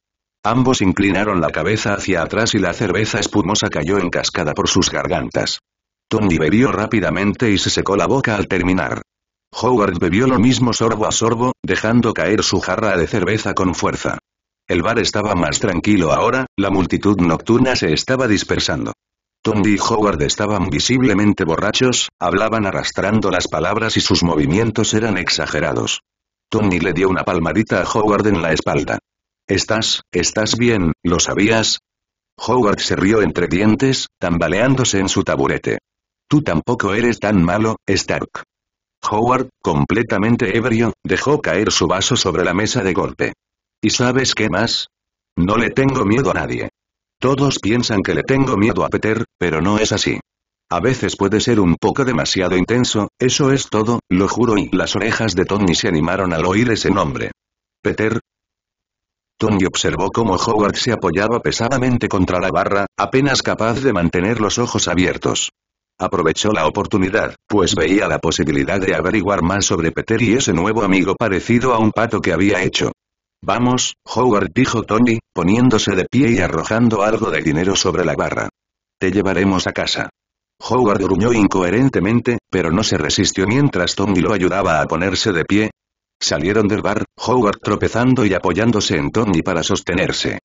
Ambos inclinaron la cabeza hacia atrás y la cerveza espumosa cayó en cascada por sus gargantas. Tony bebió rápidamente y se secó la boca al terminar. Howard bebió lo mismo sorbo a sorbo, dejando caer su jarra de cerveza con fuerza. El bar estaba más tranquilo ahora, la multitud nocturna se estaba dispersando. Tony y Howard estaban visiblemente borrachos, hablaban arrastrando las palabras y sus movimientos eran exagerados. Tony le dio una palmadita a Howard en la espalda. ¿Estás, estás bien, lo sabías? Howard se rió entre dientes, tambaleándose en su taburete. Tú tampoco eres tan malo, Stark. Howard, completamente ebrio, dejó caer su vaso sobre la mesa de golpe. ¿Y sabes qué más? No le tengo miedo a nadie. Todos piensan que le tengo miedo a Peter, pero no es así. A veces puede ser un poco demasiado intenso, eso es todo, lo juro y las orejas de Tony se animaron al oír ese nombre. Peter. Tony observó cómo Howard se apoyaba pesadamente contra la barra, apenas capaz de mantener los ojos abiertos. Aprovechó la oportunidad, pues veía la posibilidad de averiguar más sobre Peter y ese nuevo amigo parecido a un pato que había hecho. Vamos, Howard dijo Tony, poniéndose de pie y arrojando algo de dinero sobre la barra. Te llevaremos a casa. Howard gruñó incoherentemente, pero no se resistió mientras Tony lo ayudaba a ponerse de pie. Salieron del bar, Howard tropezando y apoyándose en Tony para sostenerse.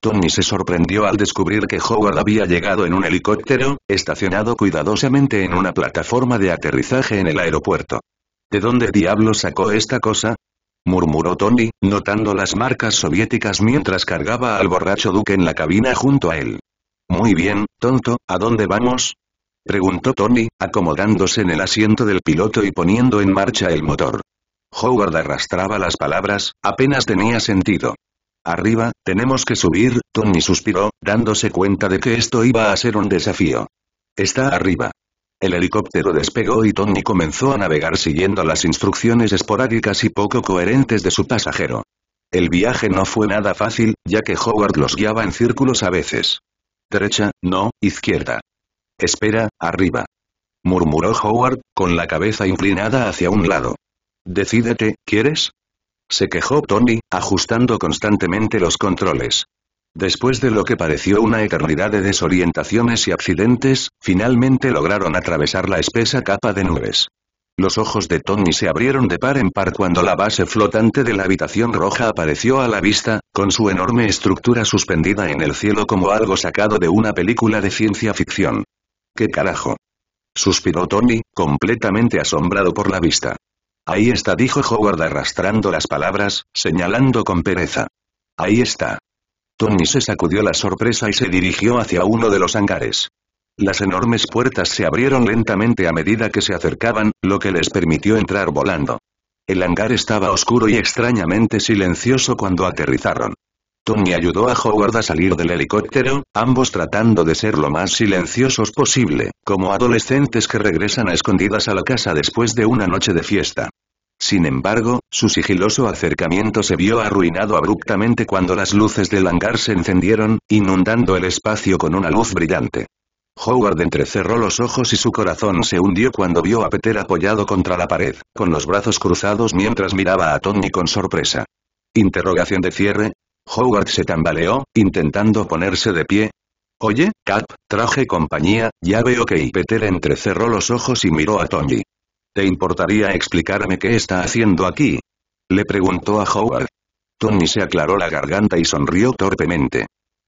Tony se sorprendió al descubrir que Howard había llegado en un helicóptero, estacionado cuidadosamente en una plataforma de aterrizaje en el aeropuerto. ¿De dónde diablo sacó esta cosa? Murmuró Tony, notando las marcas soviéticas mientras cargaba al borracho Duke en la cabina junto a él. Muy bien, tonto, ¿a dónde vamos? Preguntó Tony, acomodándose en el asiento del piloto y poniendo en marcha el motor. Howard arrastraba las palabras, apenas tenía sentido. Arriba, tenemos que subir, Tony suspiró, dándose cuenta de que esto iba a ser un desafío. Está arriba. El helicóptero despegó y Tony comenzó a navegar siguiendo las instrucciones esporádicas y poco coherentes de su pasajero. El viaje no fue nada fácil, ya que Howard los guiaba en círculos a veces. Derecha, no, izquierda. Espera, arriba. Murmuró Howard, con la cabeza inclinada hacia un lado. Decídete, ¿quieres? Se quejó Tony, ajustando constantemente los controles. Después de lo que pareció una eternidad de desorientaciones y accidentes, finalmente lograron atravesar la espesa capa de nubes. Los ojos de Tony se abrieron de par en par cuando la base flotante de la habitación roja apareció a la vista, con su enorme estructura suspendida en el cielo como algo sacado de una película de ciencia ficción. ¿Qué carajo? Suspiró Tony, completamente asombrado por la vista. Ahí está, dijo Howard arrastrando las palabras, señalando con pereza. Ahí está. Tony se sacudió la sorpresa y se dirigió hacia uno de los hangares. Las enormes puertas se abrieron lentamente a medida que se acercaban, lo que les permitió entrar volando. El hangar estaba oscuro y extrañamente silencioso cuando aterrizaron. Tony ayudó a Howard a salir del helicóptero, ambos tratando de ser lo más silenciosos posible, como adolescentes que regresan a escondidas a la casa después de una noche de fiesta. Sin embargo, su sigiloso acercamiento se vio arruinado abruptamente cuando las luces del hangar se encendieron, inundando el espacio con una luz brillante. Howard entrecerró los ojos y su corazón se hundió cuando vio a Peter apoyado contra la pared, con los brazos cruzados mientras miraba a Tony con sorpresa. Interrogación de cierre, Howard se tambaleó, intentando ponerse de pie. Oye, Cap, traje compañía, ya veo que Peter entrecerró los ojos y miró a Tony. ¿Te importaría explicarme qué está haciendo aquí? Le preguntó a Howard. Tony se aclaró la garganta y sonrió torpemente.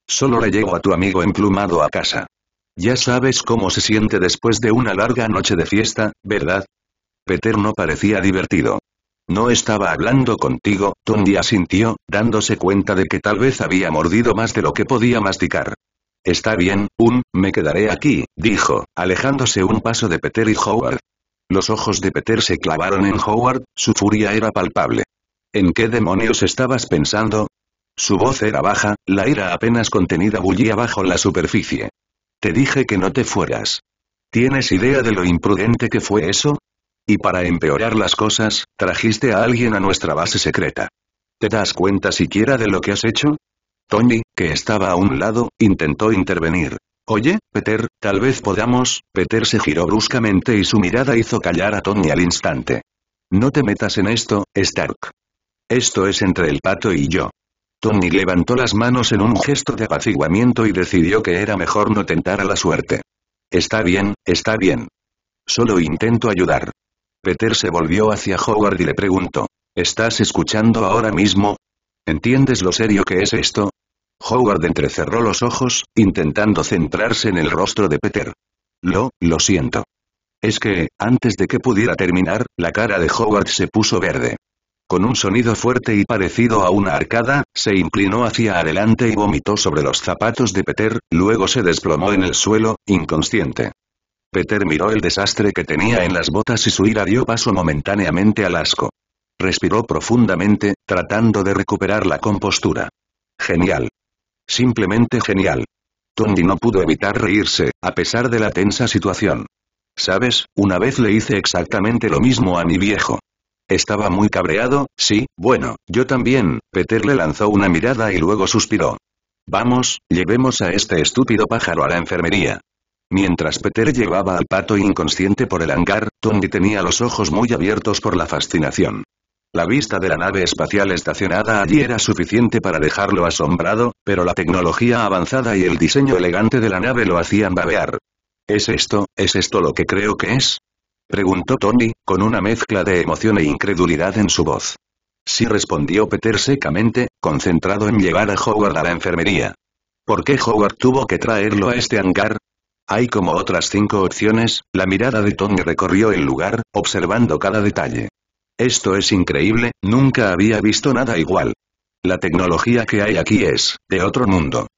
Solo le llevo a tu amigo emplumado a casa. Ya sabes cómo se siente después de una larga noche de fiesta, ¿verdad? Peter no parecía divertido. No estaba hablando contigo, Tony asintió, dándose cuenta de que tal vez había mordido más de lo que podía masticar. Está bien, un, me quedaré aquí, dijo, alejándose un paso de Peter y Howard. Los ojos de Peter se clavaron en Howard, su furia era palpable. ¿En qué demonios estabas pensando? Su voz era baja, la ira apenas contenida bullía bajo la superficie. Te dije que no te fueras. ¿Tienes idea de lo imprudente que fue eso? Y para empeorar las cosas, trajiste a alguien a nuestra base secreta. ¿Te das cuenta siquiera de lo que has hecho? Tony, que estaba a un lado, intentó intervenir. Oye, Peter, tal vez podamos. Peter se giró bruscamente y su mirada hizo callar a Tony al instante. No te metas en esto, Stark. Esto es entre el pato y yo. Tony levantó las manos en un gesto de apaciguamiento y decidió que era mejor no tentar a la suerte. Está bien, está bien. Solo intento ayudar. Peter se volvió hacia Howard y le preguntó. ¿Estás escuchando ahora mismo? ¿Entiendes lo serio que es esto? Howard entrecerró los ojos, intentando centrarse en el rostro de Peter. Lo, lo siento. Es que, antes de que pudiera terminar, la cara de Howard se puso verde. Con un sonido fuerte y parecido a una arcada, se inclinó hacia adelante y vomitó sobre los zapatos de Peter, luego se desplomó en el suelo, inconsciente. Peter miró el desastre que tenía en las botas y su ira dio paso momentáneamente al asco. Respiró profundamente, tratando de recuperar la compostura. Genial. Simplemente genial. Tony no pudo evitar reírse, a pesar de la tensa situación. ¿Sabes? Una vez le hice exactamente lo mismo a mi viejo. Estaba muy cabreado, sí, bueno, yo también, Peter le lanzó una mirada y luego suspiró. Vamos, llevemos a este estúpido pájaro a la enfermería. Mientras Peter llevaba al pato inconsciente por el hangar, Tony tenía los ojos muy abiertos por la fascinación. La vista de la nave espacial estacionada allí era suficiente para dejarlo asombrado, pero la tecnología avanzada y el diseño elegante de la nave lo hacían babear. ¿Es esto, es esto lo que creo que es? Preguntó Tony, con una mezcla de emoción e incredulidad en su voz. Sí respondió Peter secamente, concentrado en llevar a Howard a la enfermería. ¿Por qué Howard tuvo que traerlo a este hangar? Hay como otras cinco opciones, la mirada de Tony recorrió el lugar, observando cada detalle. Esto es increíble, nunca había visto nada igual. La tecnología que hay aquí es, de otro mundo.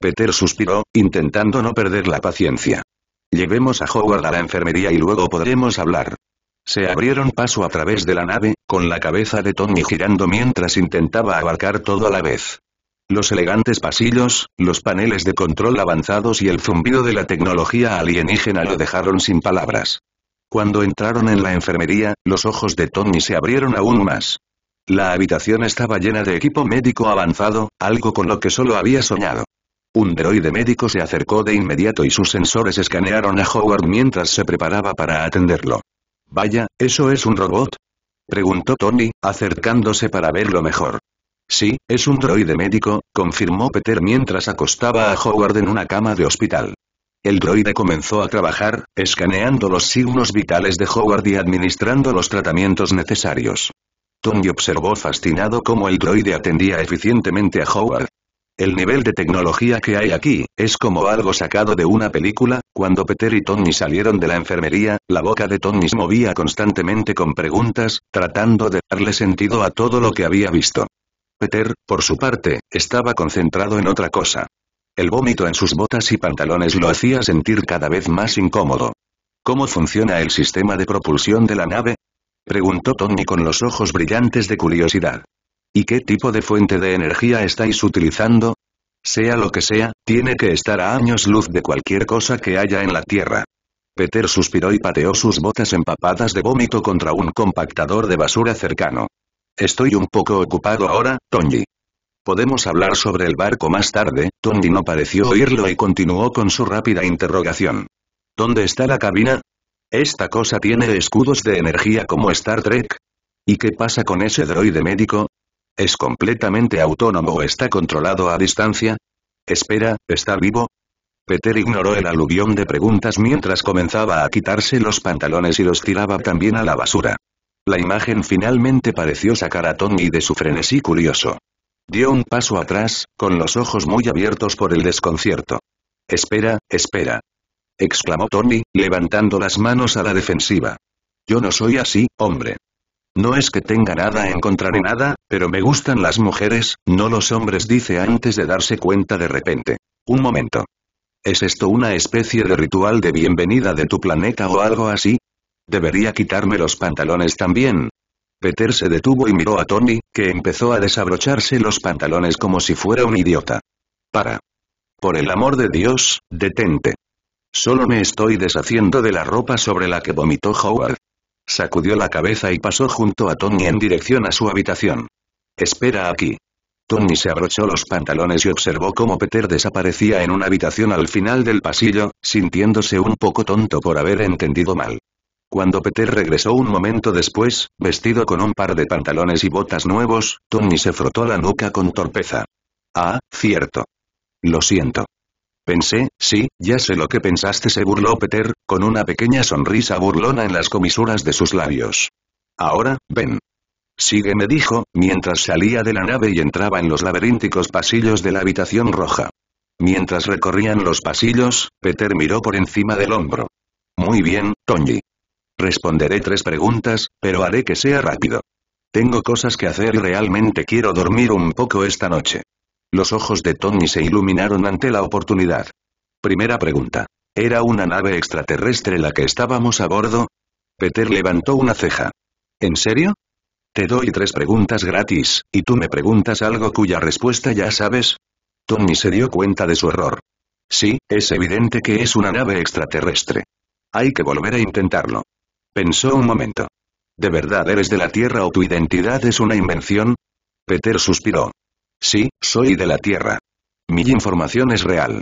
Peter suspiró, intentando no perder la paciencia. Llevemos a Howard a la enfermería y luego podremos hablar. Se abrieron paso a través de la nave, con la cabeza de Tony girando mientras intentaba abarcar todo a la vez. Los elegantes pasillos, los paneles de control avanzados y el zumbido de la tecnología alienígena lo dejaron sin palabras. Cuando entraron en la enfermería, los ojos de Tony se abrieron aún más. La habitación estaba llena de equipo médico avanzado, algo con lo que solo había soñado. Un droide médico se acercó de inmediato y sus sensores escanearon a Howard mientras se preparaba para atenderlo. Vaya, ¿eso es un robot? Preguntó Tony, acercándose para verlo mejor. Sí, es un droide médico, confirmó Peter mientras acostaba a Howard en una cama de hospital. El droide comenzó a trabajar, escaneando los signos vitales de Howard y administrando los tratamientos necesarios. Tony observó fascinado cómo el droide atendía eficientemente a Howard. El nivel de tecnología que hay aquí, es como algo sacado de una película, cuando Peter y Tony salieron de la enfermería, la boca de Tony se movía constantemente con preguntas, tratando de darle sentido a todo lo que había visto. Peter, por su parte, estaba concentrado en otra cosa. El vómito en sus botas y pantalones lo hacía sentir cada vez más incómodo. ¿Cómo funciona el sistema de propulsión de la nave? Preguntó Tony con los ojos brillantes de curiosidad. ¿Y qué tipo de fuente de energía estáis utilizando? Sea lo que sea, tiene que estar a años luz de cualquier cosa que haya en la Tierra. Peter suspiró y pateó sus botas empapadas de vómito contra un compactador de basura cercano. Estoy un poco ocupado ahora, Tony. Podemos hablar sobre el barco más tarde, Tony no pareció oírlo y continuó con su rápida interrogación. ¿Dónde está la cabina? ¿Esta cosa tiene escudos de energía como Star Trek? ¿Y qué pasa con ese droide médico? ¿Es completamente autónomo o está controlado a distancia? Espera, ¿está vivo? Peter ignoró el aluvión de preguntas mientras comenzaba a quitarse los pantalones y los tiraba también a la basura. La imagen finalmente pareció sacar a Tony de su frenesí curioso. Dio un paso atrás, con los ojos muy abiertos por el desconcierto. Espera, espera. exclamó Tony, levantando las manos a la defensiva. Yo no soy así, hombre. No es que tenga nada en contra de nada, pero me gustan las mujeres, no los hombres dice antes de darse cuenta de repente. Un momento. ¿Es esto una especie de ritual de bienvenida de tu planeta o algo así? ¿Debería quitarme los pantalones también? Peter se detuvo y miró a Tony, que empezó a desabrocharse los pantalones como si fuera un idiota. Para. Por el amor de Dios, detente. Solo me estoy deshaciendo de la ropa sobre la que vomitó Howard. Sacudió la cabeza y pasó junto a Tony en dirección a su habitación. Espera aquí. Tony se abrochó los pantalones y observó cómo Peter desaparecía en una habitación al final del pasillo, sintiéndose un poco tonto por haber entendido mal. Cuando Peter regresó un momento después, vestido con un par de pantalones y botas nuevos, Tony se frotó la nuca con torpeza. Ah, cierto. Lo siento. Pensé, sí, ya sé lo que pensaste, se burló Peter, con una pequeña sonrisa burlona en las comisuras de sus labios. Ahora, ven. Sígueme dijo, mientras salía de la nave y entraba en los laberínticos pasillos de la habitación roja. Mientras recorrían los pasillos, Peter miró por encima del hombro. Muy bien, Tony. Responderé tres preguntas, pero haré que sea rápido. Tengo cosas que hacer y realmente quiero dormir un poco esta noche. Los ojos de Tony se iluminaron ante la oportunidad. Primera pregunta. ¿Era una nave extraterrestre la que estábamos a bordo? Peter levantó una ceja. ¿En serio? Te doy tres preguntas gratis, y tú me preguntas algo cuya respuesta ya sabes. Tony se dio cuenta de su error. Sí, es evidente que es una nave extraterrestre. Hay que volver a intentarlo. Pensó un momento. ¿De verdad eres de la Tierra o tu identidad es una invención? Peter suspiró. Sí, soy de la Tierra. Mi información es real.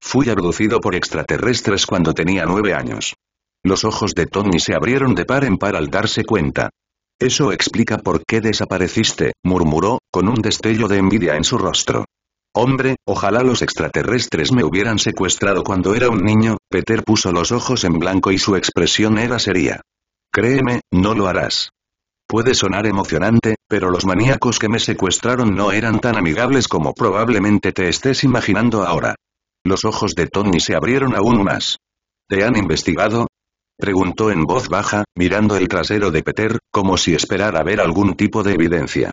Fui abducido por extraterrestres cuando tenía nueve años. Los ojos de Tony se abrieron de par en par al darse cuenta. Eso explica por qué desapareciste, murmuró, con un destello de envidia en su rostro. Hombre, ojalá los extraterrestres me hubieran secuestrado cuando era un niño, Peter puso los ojos en blanco y su expresión era seria. Créeme, no lo harás. Puede sonar emocionante, pero los maníacos que me secuestraron no eran tan amigables como probablemente te estés imaginando ahora. Los ojos de Tony se abrieron aún más. ¿Te han investigado? Preguntó en voz baja, mirando el trasero de Peter, como si esperara ver algún tipo de evidencia.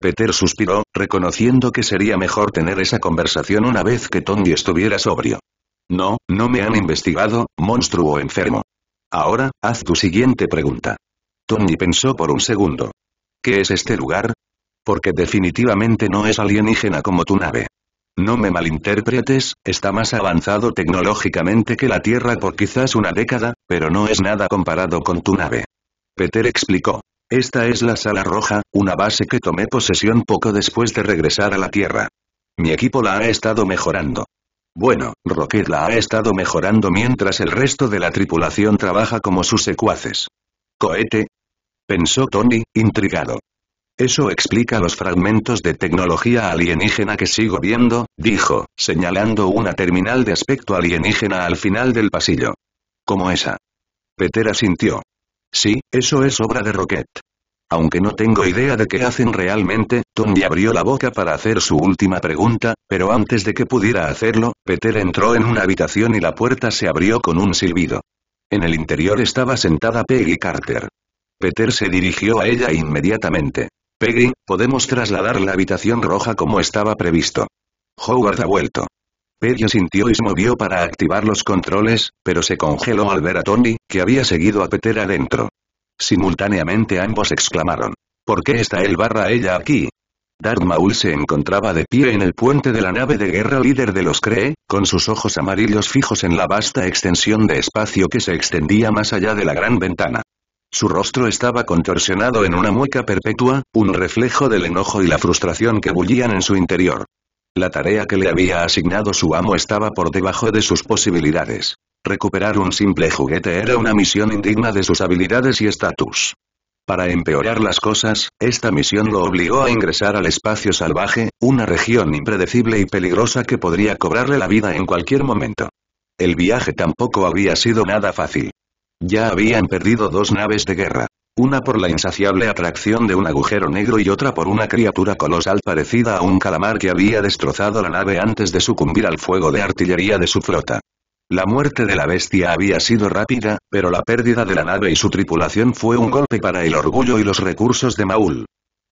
Peter suspiró, reconociendo que sería mejor tener esa conversación una vez que Tony estuviera sobrio. No, no me han investigado, monstruo enfermo. Ahora, haz tu siguiente pregunta. Tony pensó por un segundo. ¿Qué es este lugar? Porque definitivamente no es alienígena como tu nave. No me malinterpretes, está más avanzado tecnológicamente que la Tierra por quizás una década, pero no es nada comparado con tu nave. Peter explicó. Esta es la Sala Roja, una base que tomé posesión poco después de regresar a la Tierra. Mi equipo la ha estado mejorando. Bueno, Rocket la ha estado mejorando mientras el resto de la tripulación trabaja como sus secuaces. ¿Cohete? Pensó Tony, intrigado. Eso explica los fragmentos de tecnología alienígena que sigo viendo, dijo, señalando una terminal de aspecto alienígena al final del pasillo. Como esa. Peter asintió. Sí, eso es obra de Rocket. Aunque no tengo idea de qué hacen realmente, Tony abrió la boca para hacer su última pregunta, pero antes de que pudiera hacerlo, Peter entró en una habitación y la puerta se abrió con un silbido. En el interior estaba sentada Peggy Carter. Peter se dirigió a ella inmediatamente. Peggy, podemos trasladar la habitación roja como estaba previsto. Howard ha vuelto. Peggy sintió y se movió para activar los controles, pero se congeló al ver a Tony, que había seguido a Peter adentro. Simultáneamente ambos exclamaron. ¿Por qué está él barra ella aquí? Darth Maul se encontraba de pie en el puente de la nave de guerra líder de los Cree, con sus ojos amarillos fijos en la vasta extensión de espacio que se extendía más allá de la gran ventana. Su rostro estaba contorsionado en una mueca perpetua, un reflejo del enojo y la frustración que bullían en su interior. La tarea que le había asignado su amo estaba por debajo de sus posibilidades. Recuperar un simple juguete era una misión indigna de sus habilidades y estatus. Para empeorar las cosas, esta misión lo obligó a ingresar al espacio salvaje, una región impredecible y peligrosa que podría cobrarle la vida en cualquier momento. El viaje tampoco había sido nada fácil. Ya habían perdido dos naves de guerra una por la insaciable atracción de un agujero negro y otra por una criatura colosal parecida a un calamar que había destrozado la nave antes de sucumbir al fuego de artillería de su flota. La muerte de la bestia había sido rápida, pero la pérdida de la nave y su tripulación fue un golpe para el orgullo y los recursos de Maul.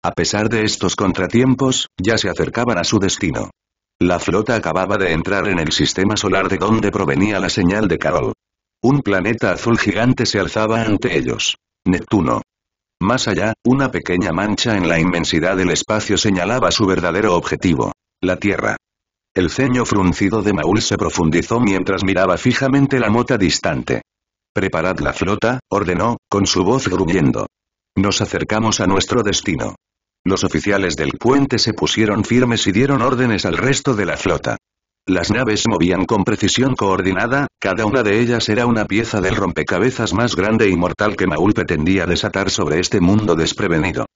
A pesar de estos contratiempos, ya se acercaban a su destino. La flota acababa de entrar en el sistema solar de donde provenía la señal de Carol. Un planeta azul gigante se alzaba ante ellos. Neptuno. Más allá, una pequeña mancha en la inmensidad del espacio señalaba su verdadero objetivo. La Tierra. El ceño fruncido de Maul se profundizó mientras miraba fijamente la mota distante. Preparad la flota, ordenó, con su voz gruñendo. Nos acercamos a nuestro destino. Los oficiales del puente se pusieron firmes y dieron órdenes al resto de la flota. Las naves movían con precisión coordinada, cada una de ellas era una pieza del rompecabezas más grande y mortal que Maul pretendía desatar sobre este mundo desprevenido.